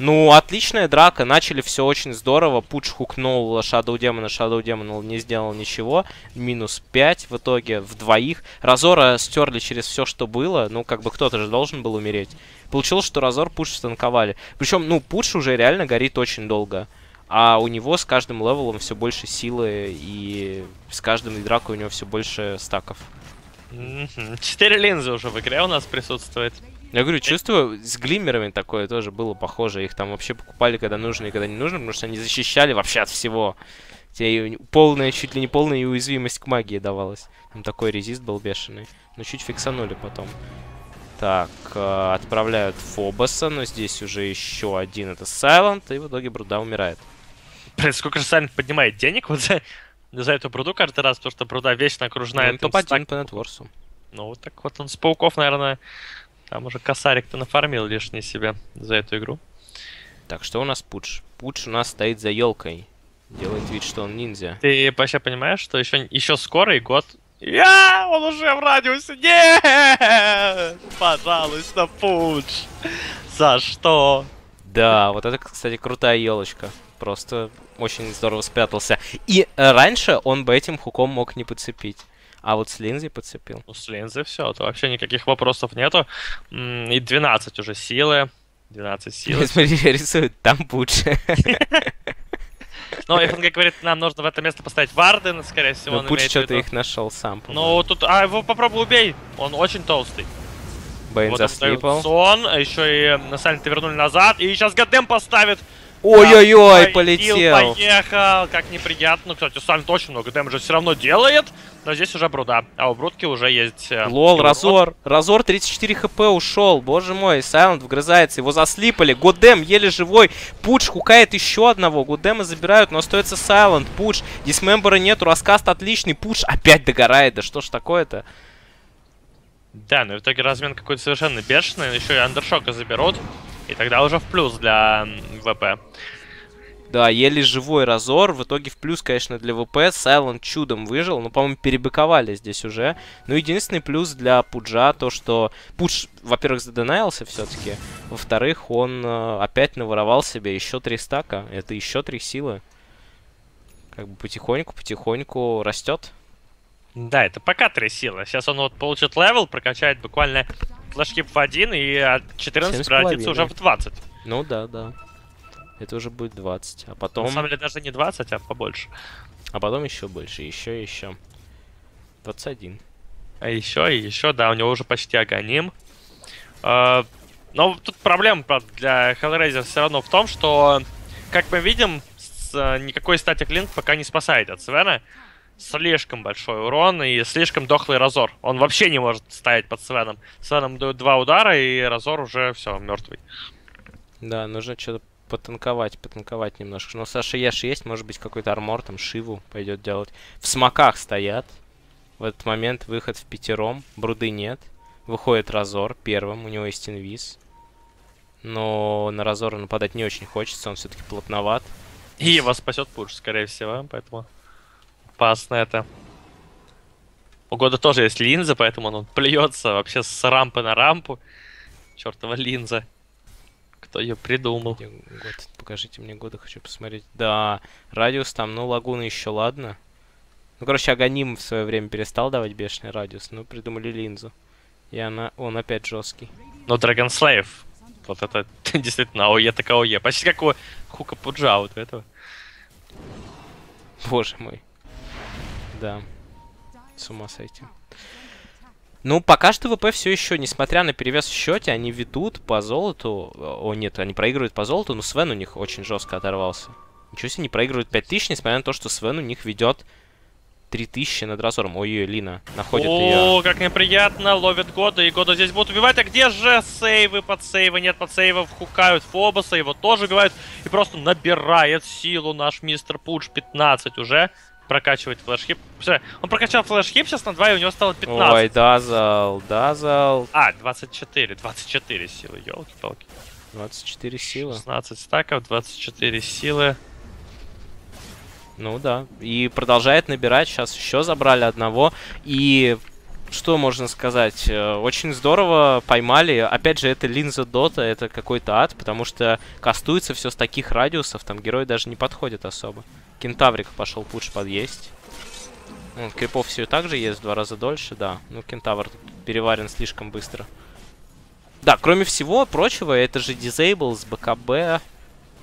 Ну, отличная драка. Начали все очень здорово. Пудж хукнул Shadow Демона. Shadow Демон не сделал ничего. Минус 5 в итоге в двоих. Разора стерли через все, что было. Ну, как бы кто-то же должен был умереть. Получилось, что Разор Пудж станковали. Причем, ну, Пудж уже реально горит очень долго. А у него с каждым левелом все больше силы. И с каждым дракой у него все больше стаков. Четыре линзы уже в игре у нас присутствует. Я говорю, чувствую, с глиммерами такое тоже было похоже. Их там вообще покупали, когда нужно и когда не нужно, потому что они защищали вообще от всего. Тебе полная, чуть ли не полная уязвимость к магии давалась. Там такой резист был бешеный. Но чуть фиксанули потом. Так, э, отправляют Фобоса, но здесь уже еще один. Это Сайлент, и в итоге Бруда умирает. Блин, сколько же Сайлент поднимает денег вот за, за эту Бруду каждый раз, потому что Бруда вечно окружена Ну, этим топ-1 стаком. по нетворсу. Ну, вот так вот он с пауков, наверное, там уже косарик-то нафармил лишний себе за эту игру. Так, что у нас Пудж? Пудж у нас стоит за елкой. Делает вид, что он ниндзя. Ты вообще понимаешь, что еще, еще скоро и год... Я! Он уже в радиусе! Нет! Пожалуйста, Пудж! За что? Да, вот это, кстати, крутая елочка. Просто очень здорово спрятался. И раньше он бы этим хуком мог не подцепить. А вот с линзой подцепил. Ну, с линзы все, то вообще никаких вопросов нету. И 12 уже силы. 12 силы. Смотри, рисует, там лучше. Но ФНГ говорит, нам нужно в это место поставить варды, ну, скорее всего, Но он Пуч что-то их нашел сам. Ну, тут, а его попробуй убей, он очень толстый. Бэйн вот заслипал. сон, а еще и на Сайлента вернули назад, и сейчас Гадем поставит. Ой-ой-ой, полетел. Поехал, как неприятно. Кстати, Сайлент очень много дэмэджа все равно делает, но здесь уже Бруда, а у Брудки уже есть... э, Лол, Разор. Разор 34 хп ушел. Боже мой, Сайлент вгрызается. Его заслипали. Годем еле живой. Пудж хукает еще одного. Годема забирают, но остается Сайлент. Пудж. Дисмембера нету. Раскаст отличный. Пудж опять догорает. Да что ж такое-то? Да, но в итоге размен какой-то совершенно бешеный, еще и Андершока заберут, и тогда уже в плюс для ВП. Да, еле живой Разор. В итоге в плюс, конечно, для ВП. Сайлент чудом выжил. Но, по-моему, перебыковали здесь уже. Но единственный плюс для Пуджа то, что Пудж, во-первых, заденаился все-таки. Во-вторых, он э, опять наворовал себе еще три стака. Это еще три силы. Как бы потихоньку-потихоньку растет. Да, это пока три силы. Сейчас он вот получит левел, прокачает буквально Flesh Heap в один, и от 14 7,5. превратится уже в 20. Ну да, да. Это уже будет 20. А потом, На самом деле даже не 20, а побольше. а потом еще больше. Еще, еще. 21. А еще и еще, да, у него уже почти агоним. А, но тут проблема правда, для Hellraiser все равно в том, что, как мы видим, с- никакой статик линк пока не спасает от Свена. Слишком большой урон и слишком дохлый Разор. Он вообще не может стоять под Свеном. Свеном дают два удара, и Разор уже все, мертвый. Да, нужно что-то потанковать, потанковать немножко. Но Саша Яш есть, может быть, какой-то армор, там, Шиву пойдет делать. В смоках стоят. В этот момент выход в пятером. Бруды нет. Выходит Разор первым, у него есть инвиз. Но на Разора нападать не очень хочется, он все-таки плотноват. И его спасет Пуш, скорее всего, поэтому опасно это. У года тоже есть линза, поэтому он плюется вообще с рампы на рампу. Чертова линза. Кто ее придумал? Год? Покажите мне годы, хочу посмотреть. Да, радиус там, ну, лагуна еще ладно. Ну, короче, Аганим в свое время перестал давать бешеный радиус, но придумали линзу. И она, он опять жесткий. Ну, Dragon Slave. Вот это действительно АОЕ так АОЕ. Почти как у Хука Пуджа вот этого. Боже мой. Да. С ума сойти. Ну, пока что ВП все еще, несмотря на перевес в счете, они ведут по золоту. О, нет, они проигрывают по золоту, но Свен у них очень жестко оторвался. Ничего себе, не проигрывают 5000, несмотря на то, что Свен у них ведет 3000 над разором. Ой-ой, Лина находит ее. О, как неприятно, ловит Года, и Года здесь будут убивать. А где же сейвы под сейвы? Нет, под сейвов хукают Фобоса, его тоже убивают. И просто набирает силу наш мистер Пудж 15 уже. Прокачивает флешхип. Он прокачал флешхип сейчас на 2, и у него стало 15. Ой, Дазал, Дазал. А, 24, 24 силы, елки-палки. 24 силы. 16 стаков, 24 силы. Ну да. И продолжает набирать. Сейчас еще забрали одного. И что можно сказать? Э, очень здорово поймали. Опять же, это линза дота, это какой-то ад, потому что кастуется все с таких радиусов, там герой даже не подходит особо. Кентаврик пошел пуш подъесть. Ну, крипов все так же есть в два раза дольше, да. Ну, кентавр переварен слишком быстро. Да, кроме всего прочего, это же дизейбл с БКБ,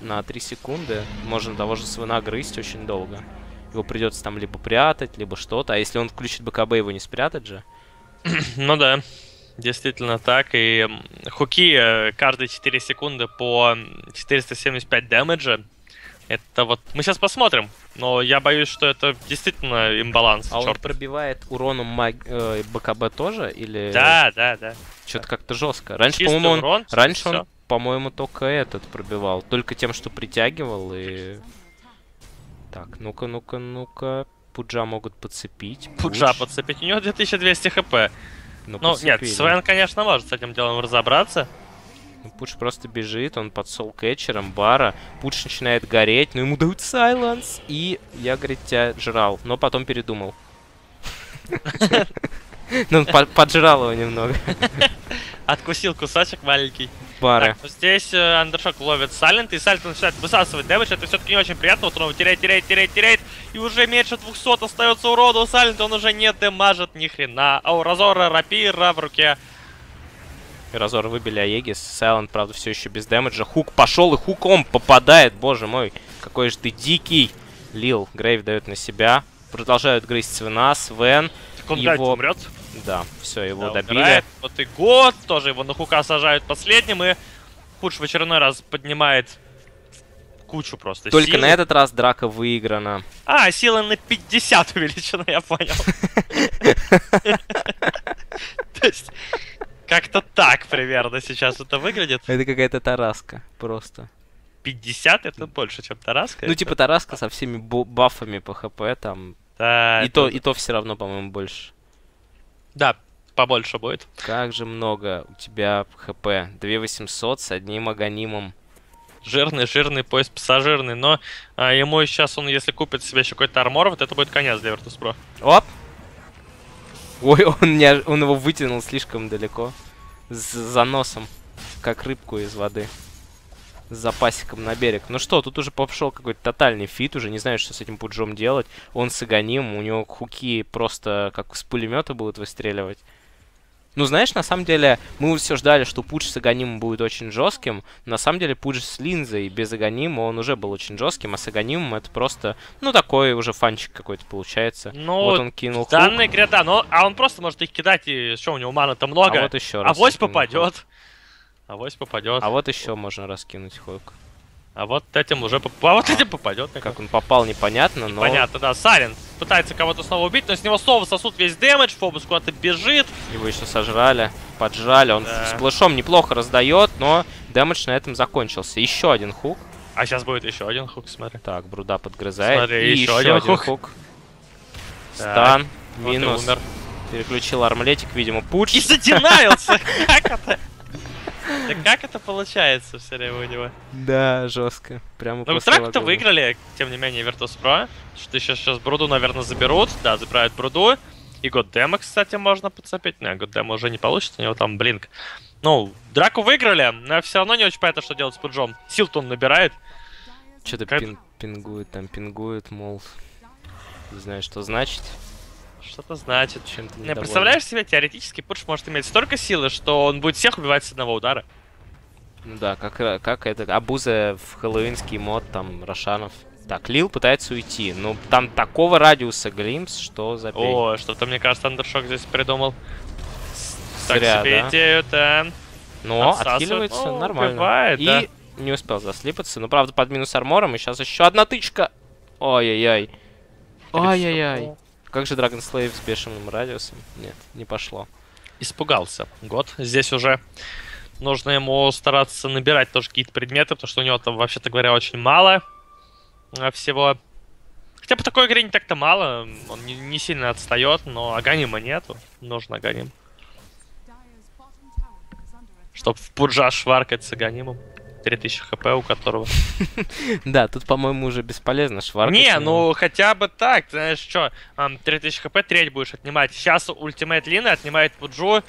на 3 секунды. Можно того же свина грызть очень долго. Его придется там либо прятать, либо что-то. А если он включит БКБ, его не спрятать же. ну да, действительно так. И хуки э, каждые 4 секунды по 475 дэмэджа. Это вот... Мы сейчас посмотрим, но я боюсь, что это действительно имбаланс. А он пробивает уроном маг... э, БКБ тоже? Или... Да, да, да. Что-то как-то жестко. Раньше, по-моему, он... Урон, Раньше он по-моему, только этот пробивал. Только тем, что притягивал и... Так, ну-ка, ну-ка, ну-ка. Пуджа могут подцепить. Пуджа Пудж. подцепить. У него 2200 хп. Ну, ну нет, Свен, конечно, может с этим делом разобраться. Ну, Пудж просто бежит, он под сол-кетчером, бара. Пудж начинает гореть, но ему дают сайленс. И я, говорит, тебя жрал, но потом передумал. Ну, поджрал его немного. Откусил кусачек маленький. Бары. Так, ну здесь э, Андершок ловит Сайлент, и Сайлент начинает высасывать дэмэдж. Это все-таки не очень приятно. Вот он теряет, теряет, теряет, теряет. И уже меньше 200 остается урода у Сайлента. Он уже не демажит ни хрена. А у Разора рапира в руке. Разор выбили Аегис. Сайлент, правда, все еще без дэмэджа. Хук пошел и хуком попадает. Боже мой, какой же ты дикий. Лил, Грейв дает на себя. Продолжают грызть Свена, Свен. Так он его... умрет. Да, все, его да, добили. Умирает. Вот и год, тоже его на хука сажают последним, и Пудж в очередной раз поднимает кучу просто Только силы. на этот раз драка выиграна. А, сила на 50 увеличена, я понял. То есть, как-то так примерно сейчас это выглядит. Это какая-то тараска, просто. 50 это больше, чем тараска? Ну, типа тараска со всеми бафами по хп там. Да. И то, и то все равно, по-моему, больше. Да, побольше будет. Как же много у тебя хп. 2800 с одним аганимом. Жирный, жирный пояс пассажирный, но а, ему сейчас он, если купит себе еще какой-то армор, вот это будет конец для Virtus.pro. Оп! Ой, он, не, он его вытянул слишком далеко. С заносом, как рыбку из воды. С запасиком на берег. Ну что, тут уже пошел какой-то тотальный feed, уже не знаю, что с этим пуджом делать. Он с у него хуки просто как с пулемета будут выстреливать. Ну, знаешь, на самом деле, мы все ждали, что пудж с Аганимом будет очень жестким. На самом деле, пудж с линзой без Аганима, он уже был очень жестким, а с Аганимом это просто, ну, такой уже фанчик какой-то получается. Ну, вот он кинул в данной игре, да, но, а он просто может их кидать, и что, у него мана-то много. А вот еще раз. А вось попадет. А вось попадет. А вот еще можно раскинуть хук. А вот этим уже поп... а вот этим попадет. Как он попал, непонятно, но... Понятно, да. Сайлент пытается кого-то снова убить, но с него снова сосут весь дэмэдж, Фобус куда-то бежит. Его еще сожрали, поджали. Он да. с плэшом неплохо раздает, но дэмэдж на этом закончился. Еще один хук. А сейчас будет еще один хук, смотри. Так, Бруда подгрызает. Смотри, И еще, один, один хук. хук. Стан, минус. Вот Переключил армлетик, видимо, пуч. И задинаился! Как это? Да как это получается все время у него? Да, жестко. Прямо Ну, трак-то выиграли, тем не менее, Virtus.pro. Что еще сейчас Бруду, наверное, заберут. Да, забирают Бруду. И Годдема, кстати, можно подцепить. Не, Годдема уже не получится, у него там блинк. Ну, драку выиграли, но все равно не очень понятно, что делать с Пуджом. Сил-то он набирает. Что-то как... пин пингует, там пингует, мол. Не знаю, что значит. Что-то значит. Чем ты не представляешь себе, теоретически Пуш может иметь столько силы, что он будет всех убивать с одного удара. Ну да, как, как это, Абуза в хэллоуинский мод, там, Рошанов. Так, Лил пытается уйти. Ну, там такого радиуса Глимс, что забей. О, что-то, мне кажется, Андершок здесь придумал. Так Зря, себе да? идею, да. Но Отсасывает, откидывается ну, нормально. убивает, И да. не успел заслипаться. Но правда под минус армором. И сейчас еще одна тычка. Ой-яй-яй. Ай-яй-яй. Как же Dragon Slave с бешеным радиусом? Нет, не пошло. Испугался. Год. Здесь уже нужно ему стараться набирать тоже какие-то предметы, потому что у него там, вообще-то говоря, очень мало а, всего. Хотя по такой игре не так-то мало, он не, не сильно отстает, но аганима нету. Нужно аганим. Чтоб в пуджа шваркать с аганимом. 3000 хп у которого. Да, тут, по-моему, уже бесполезно шваркать. Не, ну хотя бы так, знаешь что, 3000 хп треть будешь отнимать. Сейчас ультимейт Лины отнимает Пуджу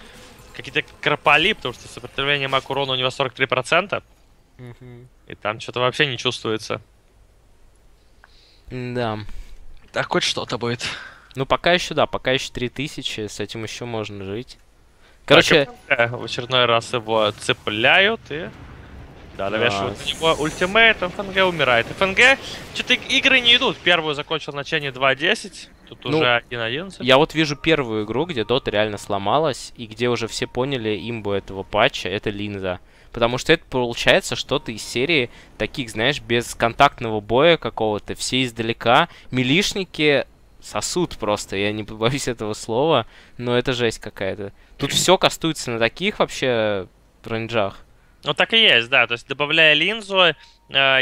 какие-то крополи, потому что сопротивление маг урона у него 43%, Мгм. и там что-то вообще не чувствуется. Да. Так хоть что-то будет. Ну, пока еще, да, пока еще 3000, с этим еще можно жить. Короче, Так, ФНГ в очередной раз его цепляют и... Да, навешивают на него ультимейт, ФНГ умирает. ФНГ, что-то игры не идут. Первую закончил на чайне 2.10, тут Ну, уже 1.11. я вот вижу первую игру, где Дота реально сломалась, и где уже все поняли имбу этого патча, это линза. Потому что это получается что-то из серии таких, знаешь, без контактного боя какого-то, все издалека. Милишники сосут просто, я не побоюсь этого слова, но это жесть какая-то. Тут все кастуется на таких вообще рейнджах. Ну так и есть, да. То есть добавляя линзу, э,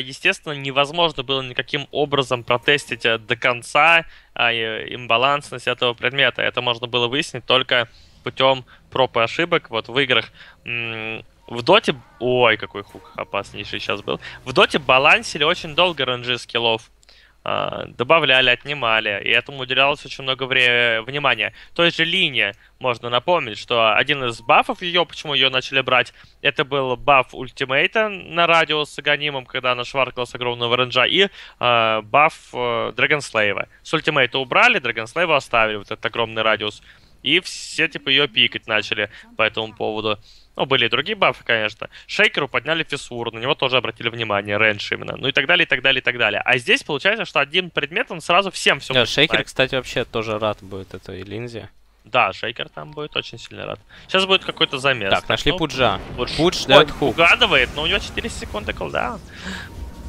естественно, невозможно было никаким образом протестить э, до конца а, и- имбалансность этого предмета. Это можно было выяснить только путем проб и ошибок. Вот в играх в доте... Ой, какой хук опаснейший сейчас был. В доте балансили очень долго ранжи скиллов. А, добавляли, отнимали, и этому уделялось очень много вре- внимания. Той же линии можно напомнить, что один из бафов ее, почему ее начали брать, это был баф ультимейта на радиус с аганимом, когда она шваркала с огромного рейнджа, и э, баф э, Драгонслейва. С ультимейта убрали, Драгонслейва оставили, вот этот огромный радиус. И все, типа, ее пикать начали по этому поводу. Ну, были и другие бафы, конечно. Шейкеру подняли фиссуру, на него тоже обратили внимание, range именно. Ну и так далее, и так далее, и так далее. А здесь получается, что один предмет, он сразу всем все Да, Шейкер, кстати, вообще тоже рад будет этой линзе. Да, Шейкер там будет очень сильно рад. Сейчас будет какой-то замес. Так, нашли ну, Пуджа. Пудж. Пудж дает хук. Угадывает, но у него 4 секунды колдаун.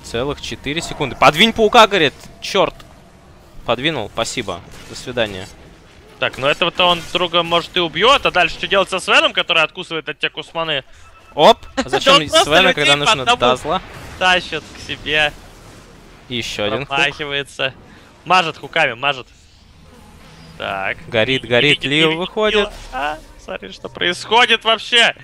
Целых 4 секунды. Подвинь паука, говорит. Черт. Подвинул, спасибо. До свидания. Так, ну этого-то он друга, может, и убьет, а дальше что делать со Свеном, который откусывает от тебя кусманы? Оп! А зачем Свена, когда нужно. Дазла? Тащит к себе, И еще один промахивается. Мажет хуками, мажет. Так. Горит, горит, Лил выходит. А, смотри, что происходит вообще.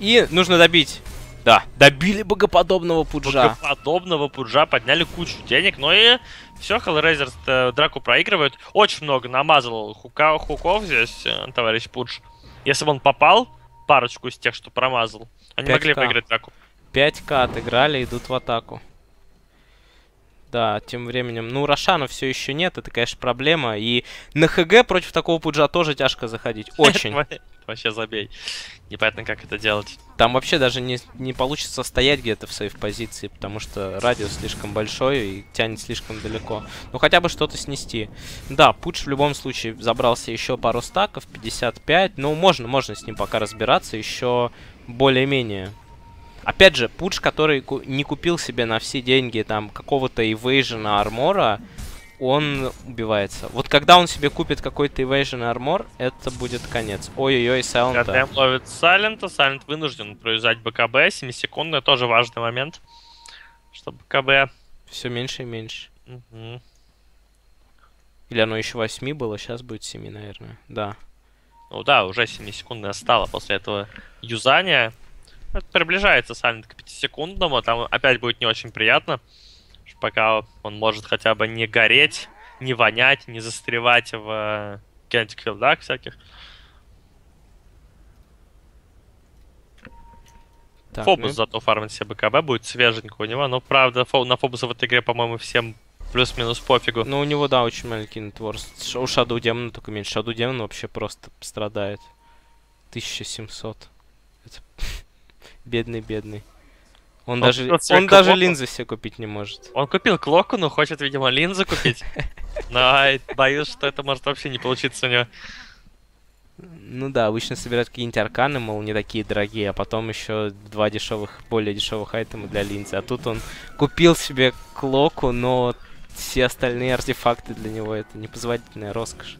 И нужно добить. Да, добили богоподобного Пуджа. подобного пуджа подняли кучу денег, но и все, Hellraiser э, драку проигрывает. Очень много намазал хука, хуков здесь, э, товарищ Пудж. Если бы он попал, парочку из тех, что промазал, они 5К. могли выиграть драку. 5к отыграли, идут в атаку. Да, тем временем, ну, Рошана все еще нет, это, конечно, проблема. И на ХГ против такого Пуджа тоже тяжко заходить. Очень. Вообще забей. Непонятно, как это делать. Там вообще даже не, не получится стоять где-то в сейф позиции, потому что радиус слишком большой и тянет слишком далеко. Ну хотя бы что-то снести. Да, Пудж в любом случае забрался еще пару стаков, 55. Ну, можно, можно с ним пока разбираться, еще более-менее. Опять же, Пудж, который не купил себе на все деньги там какого-то эвейжена армора, он убивается. Вот когда он себе купит какой-то evasion армор, это будет конец. Ой-ой-ой, Сайлента. КТМ ловит Сайлента, Сайлент вынужден проюзать БКБ, 7 секундный, тоже важный момент. Что БКБ... Все меньше и меньше. Мгм. Или оно еще 8 было, сейчас будет 7, наверное. Да. Ну да, уже 7 секундная стала после этого юзания. Это приближается Сайлент к 5-секундному, там опять будет не очень приятно. Пока он может хотя бы не гореть, не вонять, не застревать в кинетик филдах всяких. Так, Фобус ну, зато фармить себе БКБ будет свеженько у него. Но правда, фо- на Фобуса в этой игре, по-моему, всем плюс-минус пофигу. ну, у него, да, очень маленький нетвор. Ш- У Shadow Demon только меньше. Shadow Demon вообще просто страдает. 1700. Это бедный-бедный. Он, Он даже, себе он даже линзы все купить не может. Он купил клоку, но хочет, видимо, линзы купить. Но боюсь, что это может вообще не получиться у него. Ну да, обычно собирают какие-нибудь арканы, мол, не такие дорогие, а потом еще два дешевых, более дешевых айтема для линзы. А тут он купил себе клоку, но все остальные артефакты для него это непозволительная роскошь.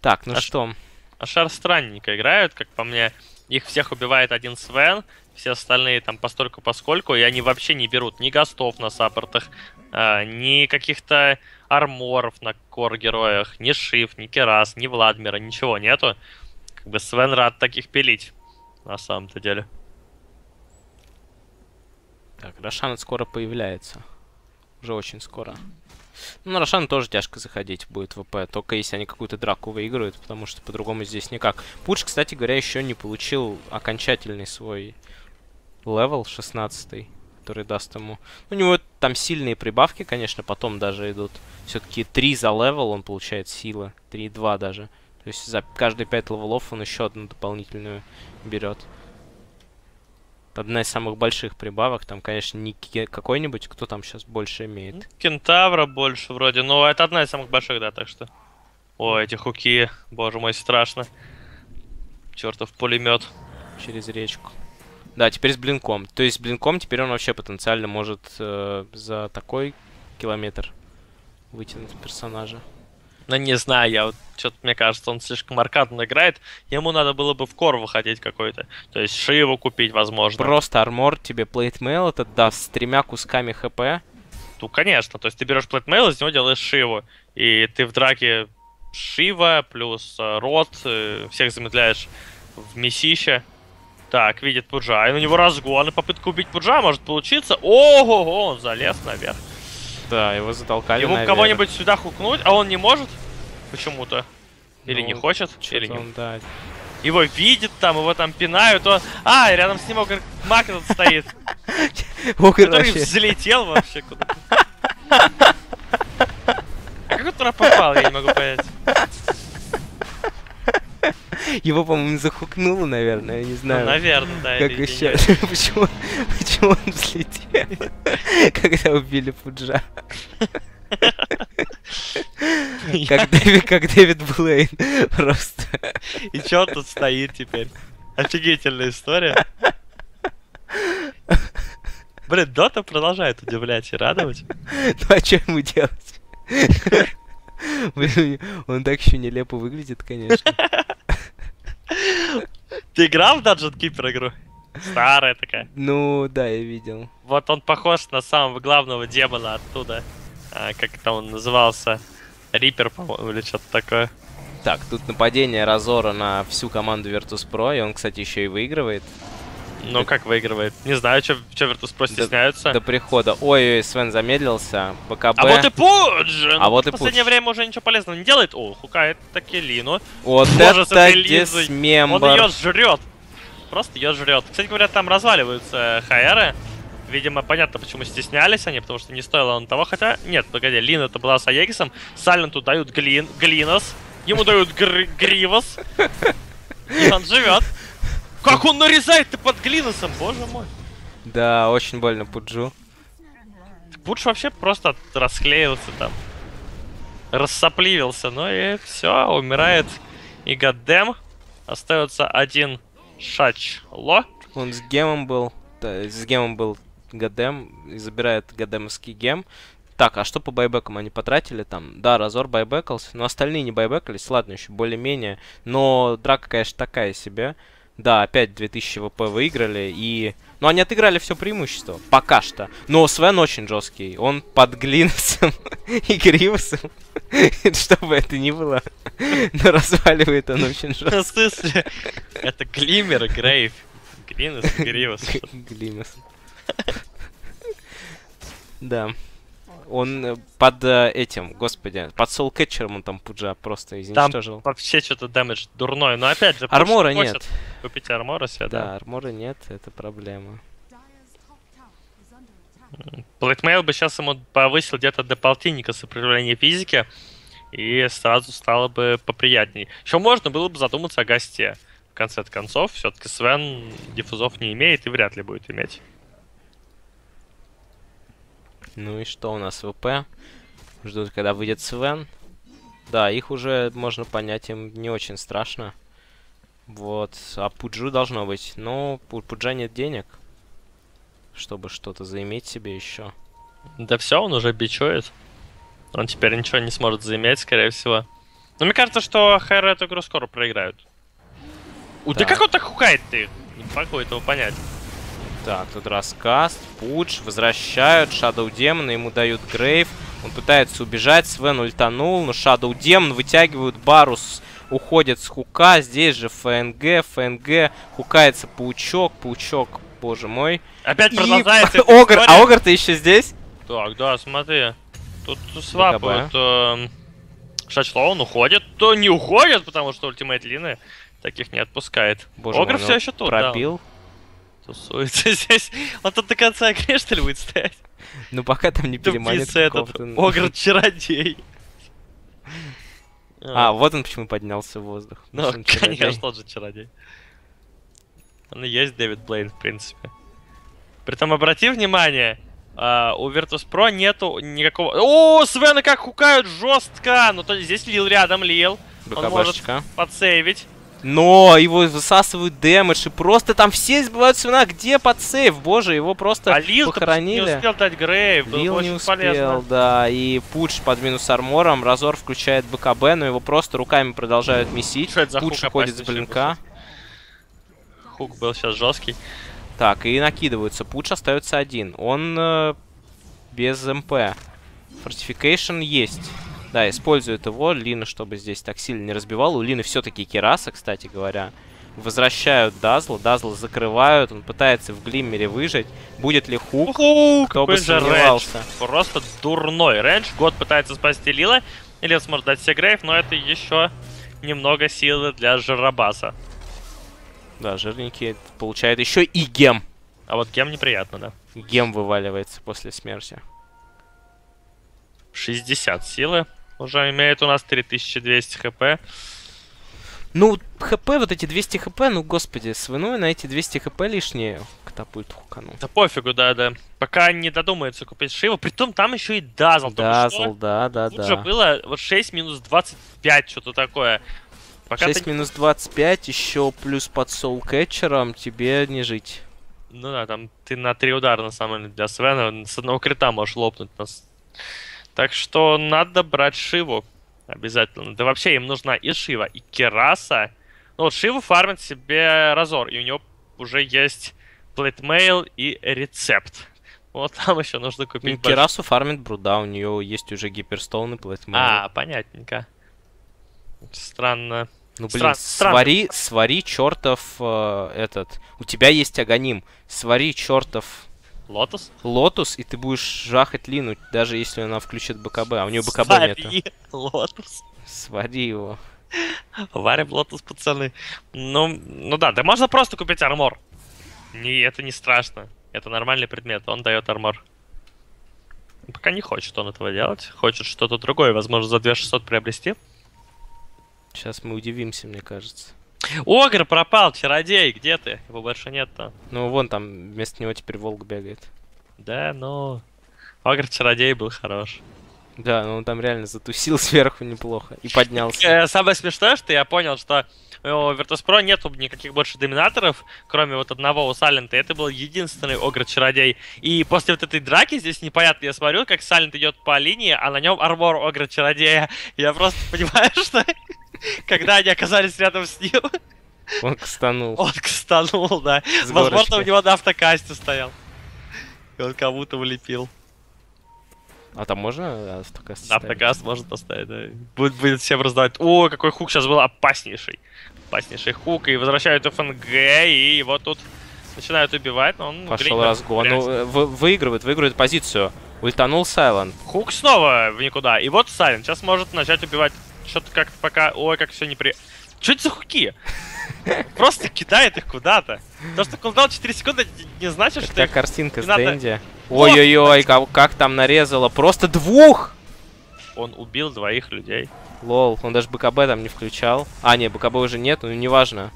Так, ну А что? А Шар странненько играют, как по мне. Их всех убивает один Свен, все остальные там постольку поскольку, и они вообще не берут ни гастов на саппортах, а, ни каких-то арморов на кор-героях, ни Шиф, ни Керас, ни Владмира, ничего нету. Как бы Свен рад таких пилить, на самом-то деле. Так, Рошан скоро появляется. Уже очень скоро. Ну, на Рошан тоже тяжко заходить будет в ВП, только если они какую-то драку выиграют, потому что по-другому здесь никак. Пудж, кстати говоря, еще не получил окончательный свой level 16 который даст ему... У него там сильные прибавки, конечно, потом даже идут. Все-таки 3 за level он получает силы. 3-2 даже. То есть за каждые 5 левелов он еще одну дополнительную берет. Одна из самых больших прибавок. Там, конечно, не какой-нибудь, кто там сейчас больше имеет. Кентавра больше вроде, но это одна из самых больших, да, так что... О, эти хуки, боже мой, страшно. Чертов пулемет. через речку. Да, теперь с блинком. То есть с блинком теперь он вообще потенциально может э, за такой километр вытянуть персонажа. Ну, не знаю, я вот что-то, мне кажется, он слишком аркадно играет. Ему надо было бы в кор выходить какой-то. То есть Шиву купить, возможно. Просто армор тебе плейтмейл этот даст с тремя кусками хп. Ну, конечно. То есть ты берешь плейтмейл, из него делаешь Шиву. И ты в драке Шива плюс э, Рот, э, всех замедляешь в месище. Так, видит Пуджа. И у него разгон. И попытка убить Пуджа может получиться. Ого-го, он залез наверх. Да, его затолкали Ему кого-нибудь сюда хукнуть, а он не может почему-то. Или Ну, не хочет, или не он, да. Его видит там, его там пинают, он... А, рядом с ним Огр Мак этот стоит, который взлетел вообще куда-то. А как он туда попал, я не могу понять. Его, по-моему, захукнуло, наверное, я не Ну, знаю. наверное, да. Как еще? почему, почему он взлетел? Когда убили Пуджа. Как Дэвид, как Дэвид Блейн. Просто. И чё он тут стоит теперь? Офигительная история. Блин, Дота продолжает удивлять и радовать. Ну а что ему делать? Блин, Он так еще нелепо выглядит, конечно. Ты играл в Dungeon Keeper игру? Старая такая. Ну, да, я видел. Вот он похож на самого главного демона оттуда. А, как там он назывался? Рипер, по-моему, или что-то такое. Так, тут нападение Разора на всю команду Virtus.pro, и он, кстати, еще и выигрывает Ну, как выигрывает? Не знаю, что Virtus.pro стесняются. до прихода. Ой, Свен замедлился. БКБ. А вот и Пудж! А Ну, вот и В последнее Пудж. время уже ничего полезного не делает. О, хукает таки Лину. Вот Боже, это Лизой. Он ее жрет. Просто ее жрет. Кстати говоря, там разваливаются хайеры. Видимо, понятно, почему стеснялись они, потому что не стоило он того. Хотя, нет, погоди, Лина это была с Аегисом. Сайленту дают глин, Глинос. Ему дают гр- Гривос. И он живет. Как он нарезает-то под Глиносом, боже мой. Да, очень больно Пуджу. Пудж вообще просто расклеился там. Рассопливился, ну и все, умирает и Гаддем. Остается один Шач-Ло. Он с гемом был. да, с гемом был Гадем. И забирает гадемовский гем. Так, а что по байбекам они потратили там? Да, Разор байбекался, но остальные не байбекались, ладно, еще более-менее. Но драка, конечно, такая себе. Да, опять 2000 ВП выиграли, и... Ну, они отыграли все преимущество, пока что. Но Свен очень жесткий, он под Глинсом и Гривосом, что бы это ни было, но разваливает он очень жестко. В смысле? Это Глиммер, Грейв. Гринус, Гривус. Глимес. Да. Он э, под э, этим, господи, под Soulcatcher'ом он там Пуджа просто Там изничтожил. вообще что-то дэмэдж дурной. Но опять же, Армора нет. Купить армора себе, Да, да. армора нет, это проблема. Блэкмейл бы сейчас ему повысил где-то до полтинника сопротивления физики, и сразу стало бы поприятней. Еще можно было бы задуматься о госте. В конце концов, все-таки Свен диффузов не имеет и вряд ли будет иметь. Ну и что у нас ВП? Ждут, когда выйдет Свен. Да, их уже можно понять, им не очень страшно. Вот. А Пуджу должно быть. Но у Пуджа нет денег, чтобы что-то заиметь себе еще. Да все, он уже бичует. Он теперь ничего не сможет заиметь, скорее всего. Но мне кажется, что Хайра эту игру скоро проиграют. У, да Так. как он так хукает ты? Не могу этого понять. Так, тут раскаст, Пудж, возвращают, Shadow Демона, ему дают Грейв. Он пытается убежать, Свен ультанул, но Shadow Демон вытягивают Барус, уходит с хука. Здесь же ФНГ, ФНГ, хукается Паучок, Паучок, боже мой. Опять И продолжается. Огр, история. а Огр-то еще здесь? Так, да, смотри. Тут свапают. эм, Шачлоун уходит, то не уходит, потому что ультимейт Лины таких не отпускает. Боже Огр мой, ну, все еще тут, да, Пробил. Тусуется здесь. Он тут до конца игры, что ли, будет стоять? Ну пока там не переманит этот. Огр-чародей. А, вот он почему поднялся в воздух. Ну, он конечно, же чародей. Он и есть Дэвид Блейн, в принципе. Притом, обрати внимание, а, у Virtus.pro нету никакого... О, Свена как хукают жестко! Ну, то здесь Лил рядом, Лил. Он может подсейвить. Но его высасывают дэмэдж, и просто там все избивают свина. Где подсейв? Боже, его просто А Лил не похоронили. успел дать Грейв. Было Лил не успел, полезно. да, и Пудж под минус армором, Разор включает БКБ, но его просто руками продолжают месить. Пудж уходит с блинка. Хук был сейчас жесткий. Так, и накидываются. Пудж остается один. Он э, без МП. Fortification есть. Да, использует его Лина, чтобы здесь так сильно не разбивал. У Лины все-таки Кираса, кстати говоря. Возвращают Дазла. Дазла закрывают. Он пытается в Глиммере выжить. Будет ли хук? Уху, Кто бы сомневался. Просто дурной range. Год пытается спасти Лила. Или сможет дать себе Грейв, но это еще немного силы для Жирабаса. Да, жирненький получает еще и гем. А вот кем неприятно, да. Гем вываливается после смерти. 60 силы. Уже имеет у нас 3200 хп. Ну, хп, вот эти 200 хп, ну, господи, с виной на эти 200 хп лишние катапульт хуканул. Да пофигу, да, да. Пока не додумается купить Шиву. Притом там еще и Дазл. Дазл, что да, да, Тут же да. было вот 6 минус 25, что-то такое. Пока 6 ты... минус 25, еще плюс под соул-кетчером, тебе не жить. Ну да, там ты на три удара, на самом деле, для Свена. С одного крита можешь лопнуть нас. Так что надо брать Шиву. Обязательно. Да вообще им нужна и Шива, и Кераса. Ну вот Шиву фармит себе Разор, и у него уже есть platemail и рецепт. Вот там еще нужно Ну, купить больше. Кирасу фармит Бруда, у нее есть уже hyperstone и platemail. А, понятненько. Странно. ну, блин, стран- странно. свари, свари чертов э, этот. У тебя есть аганим. Свари чертов Лотос? лотус, и ты будешь жахать Лину, даже если она включит БКБ. А у нее БКБ нету. Свари Лотос. Свари его. Варим лотос, пацаны. Ну, ну да, да можно просто купить армор. Не, это не страшно. Это нормальный предмет, он дает армор. Пока не хочет он этого делать. Хочет что-то другое, возможно, за 2600 приобрести. Сейчас мы удивимся, мне кажется. Огр пропал, чародей, где ты? Его больше нет-то. Ну, вон там вместо него теперь волк бегает. Да, ну... Огр чародей был хорош. Да, ну он там реально затусил сверху неплохо и поднялся. Э, Самое смешное, что я понял, что у Virtus.pro нету никаких больше доминаторов, кроме вот одного у Салента. Это был единственный Огр-чародей. И после вот этой драки здесь непонятно, я смотрю, как Салент идет по линии, а на нем армор Огр-чародея. Я просто понимаю, что когда они оказались рядом с ним, Он кстанул. он кстанул, да. с Возможно, у горочки. него на автокасте стоял. И он кому-то влепил. А там можно автокаст На автокаст может оставить, да. Будет, будет всем раздавать. О, какой хук сейчас был опаснейший. Опаснейший хук. И возвращают ФНГ, и его тут начинают убивать, но он... Пошел разгон. Ну, э, вы- выигрывает, выигрывает позицию. Ультанул Сайлент. Хук снова в никуда. И вот Сайлент сейчас может начать убивать. Что-то как-то пока... Ой, как все непри... Что это за хуки? Просто кидает их куда-то. То, что кулдаун 4 секунды, не- значит, что их... картинка с Дэнди. Ой-ой-ой, как, там нарезало. Просто двух! он убил двоих людей. Лол, он даже БКБ там не включал. А, не, БКБ уже нет, ну неважно.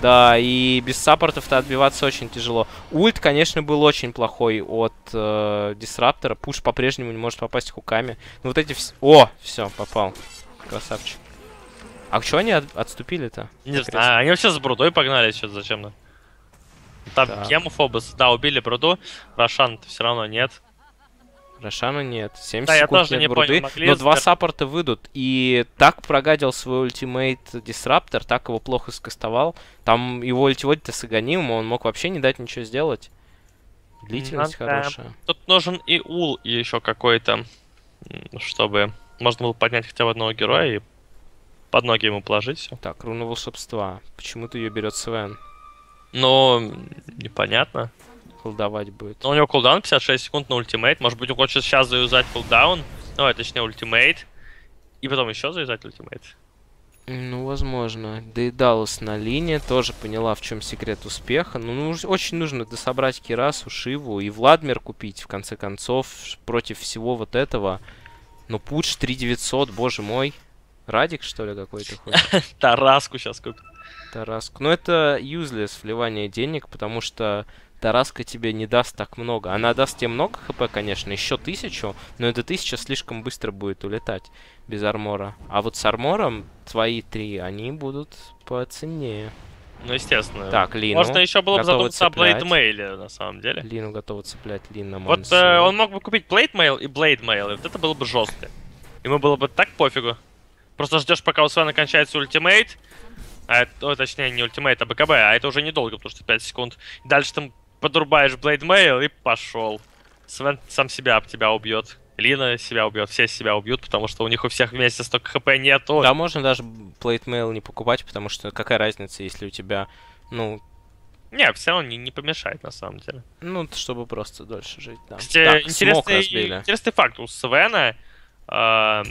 Да, и без саппортов-то отбиваться очень тяжело. Ульт, конечно, был очень плохой от э, Дисраптора. Пуш по-прежнему не может попасть хуками. Ну вот эти все... О, все, попал. Красавчик. А что они от- отступили-то? Не Так знаю, они вообще с Брудой погнали, что-то зачем-то. Там Фобос, да, убили Бруду, Рошан все равно нет. Рошана нет. 7 Да, я секунд тоже нет не понял, бруды, могли но два саппорта выйдут. И так прогадил свой ультимейт Дисраптор, так его плохо скастовал. Там его ультиводит с Аганимом, он мог вообще не дать ничего сделать. Длительность Ну да. хорошая. Тут нужен и ул еще какой-то, чтобы можно было поднять хотя бы одного героя и под ноги ему положить все. Так, руна волшебства. Почему-то ее берет Свен. Но непонятно. Колдовать будет. Но у него кулдаун 56 секунд на ультимейт. Может быть, он хочет сейчас заюзать кулдаун. Ну, а точнее, ультимейт. И потом еще заюзать ультимейт. Ну, возможно. Доедалась на линии, тоже поняла, в чем секрет успеха. Ну, нуж- очень нужно дособрать Кирасу, Шиву и Владмир купить, в конце концов, против всего вот этого. Ну, пудж 3900, боже мой. Радик, что ли, какой-то хоть? Тараску сейчас купит. Тараску. Ну, это useless вливание денег, потому что Тараска тебе не даст так много. Она даст тебе много хп, конечно, еще тысячу, но эта тысяча слишком быстро будет улетать без армора. А вот с армором твои три, они будут поценнее. Ну, естественно. Так, Лину. Можно еще было бы задуматься о цеплять. Блейдмейле, на самом деле. Лину готова цеплять, Лин на Вот Монсу. э, он мог бы купить Blade Mail и Blade Mail, и вот это было бы жестко. Ему было бы так пофигу. Просто ждешь, пока у Свена кончается ультимейт. А это, о, точнее, не ультимейт, а БКБ, а это уже недолго, потому что 5 секунд. Дальше там подрубаешь Blade Mail и пошел. Свен сам себя об тебя убьет. Лина себя убьет, все себя убьют, потому что у них у всех вместе столько хп нету. Да, можно даже Blade Mail не покупать, потому что какая разница, если у тебя, ну, Не, все равно не, не помешает, на самом деле. ну, чтобы просто дольше жить, да. Кстати, Так, интересный, интересный факт. У Свена... э,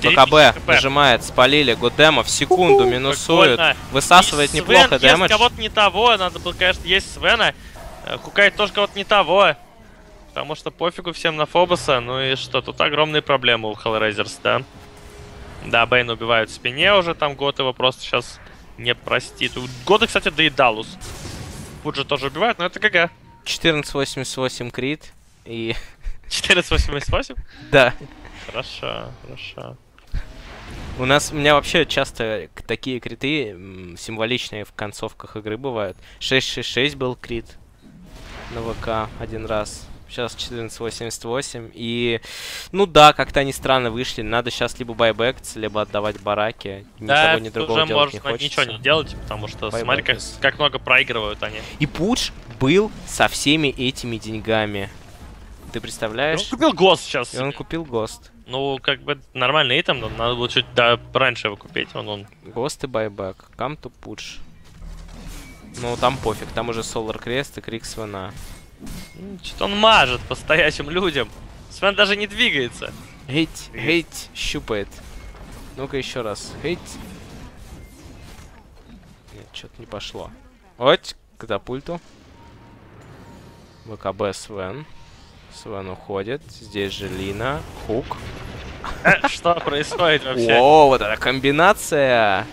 ВКБ 9000 нажимает, спалили, Годема в секунду минусует, прикольно. высасывает неплохо Свен дэмэдж. ест кого-то не того, надо было, конечно, есть Свена. Э, Хукает тоже кого-то не того. Потому что пофигу всем на Фобоса. Ну и что, тут огромные проблемы у Hellraisers, да? Да, Бейн убивают в спине уже, там год его просто сейчас не простит. У Года, кстати, да и Далус. Пуджи тоже убивают, но это ГГ. 1488 крит. И 488? да, Хорошо, хорошо. у нас, у меня вообще часто такие криты символичные в концовках игры бывают. 666 был крит на ВК один раз. Сейчас 1488. И, ну да, как-то они странно вышли. Надо сейчас либо байбэкаться, либо отдавать бараки. Ни да, того, ни другого уже делать не можно хочется. ничего не делать, потому что Bye-bye, смотри, как, как много проигрывают они. И Пудж был со всеми этими деньгами. Ты И Он представляешь? купил ГОСТ сейчас. И он купил ГОСТ. Ну, как бы нормальный итем, но надо было чуть да, раньше его купить. Он, он... ГОСТ и байбэк. Come to Пудж. Ну, там пофиг, там уже Solar Крест и Крик Свена. Что-то он мажет по стоящим людям. Свен даже не двигается. Хейть, хейть, щупает. Ну-ка еще раз. Хейть. Нет, что-то не пошло. Вот, катапульту. ВКБ Свен. Свен уходит. Здесь же Лина. Хук. Э, Что происходит вообще? О, вот эта комбинация!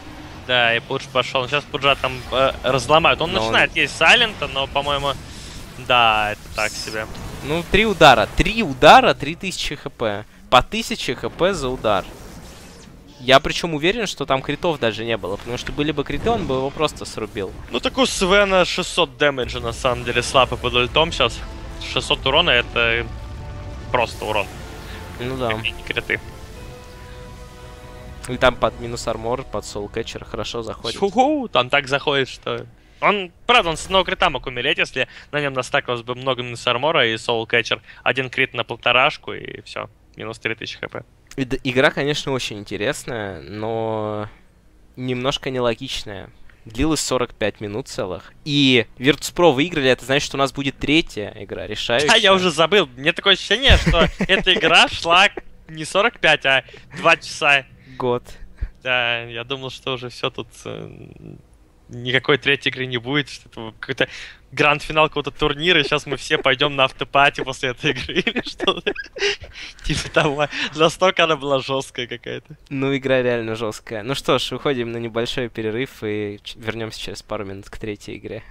Да, и Пудж пошел. Сейчас Пуджа там э, разломают. Он Но он- начинает есть Сайлента, но, по-моему, да, это так себе. Ну, три удара. Три удара, 3000 хп. По 1000 хп за удар. Я причем уверен, что там критов даже не было, потому что были бы криты, он бы его просто срубил. Ну, так у Свена 600 дэмэджа, на самом деле, слабо под ультом сейчас. 600 урона — это просто урон. Ну да. И криты. И там под минус армор, под соул кетчер хорошо заходит. Ху-ху, там так заходит, что... Он, правда, он с одного крита мог умереть, если на нем настакалось бы много минус армора и соул кетчер. Один крит на полторашку и все. Минус 3000 хп. Игра, конечно, очень интересная, но немножко нелогичная. Длилась 45 минут целых. И Virtus.pro выиграли, это значит, что у нас будет третья игра, решающая. А я уже забыл. Мне такое ощущение, что эта игра шла не 45, а 2 часа. год. Да, я думал, что уже все тут э, никакой третьей игры не будет, что это какой-то гранд-финал какого-то турнира, и сейчас мы все пойдем на автопати после этой игры или что-то. Типа того. Настолько она была жесткая какая-то. Ну, игра реально жесткая. Ну что ж, уходим на небольшой перерыв и вернемся через пару минут к третьей игре.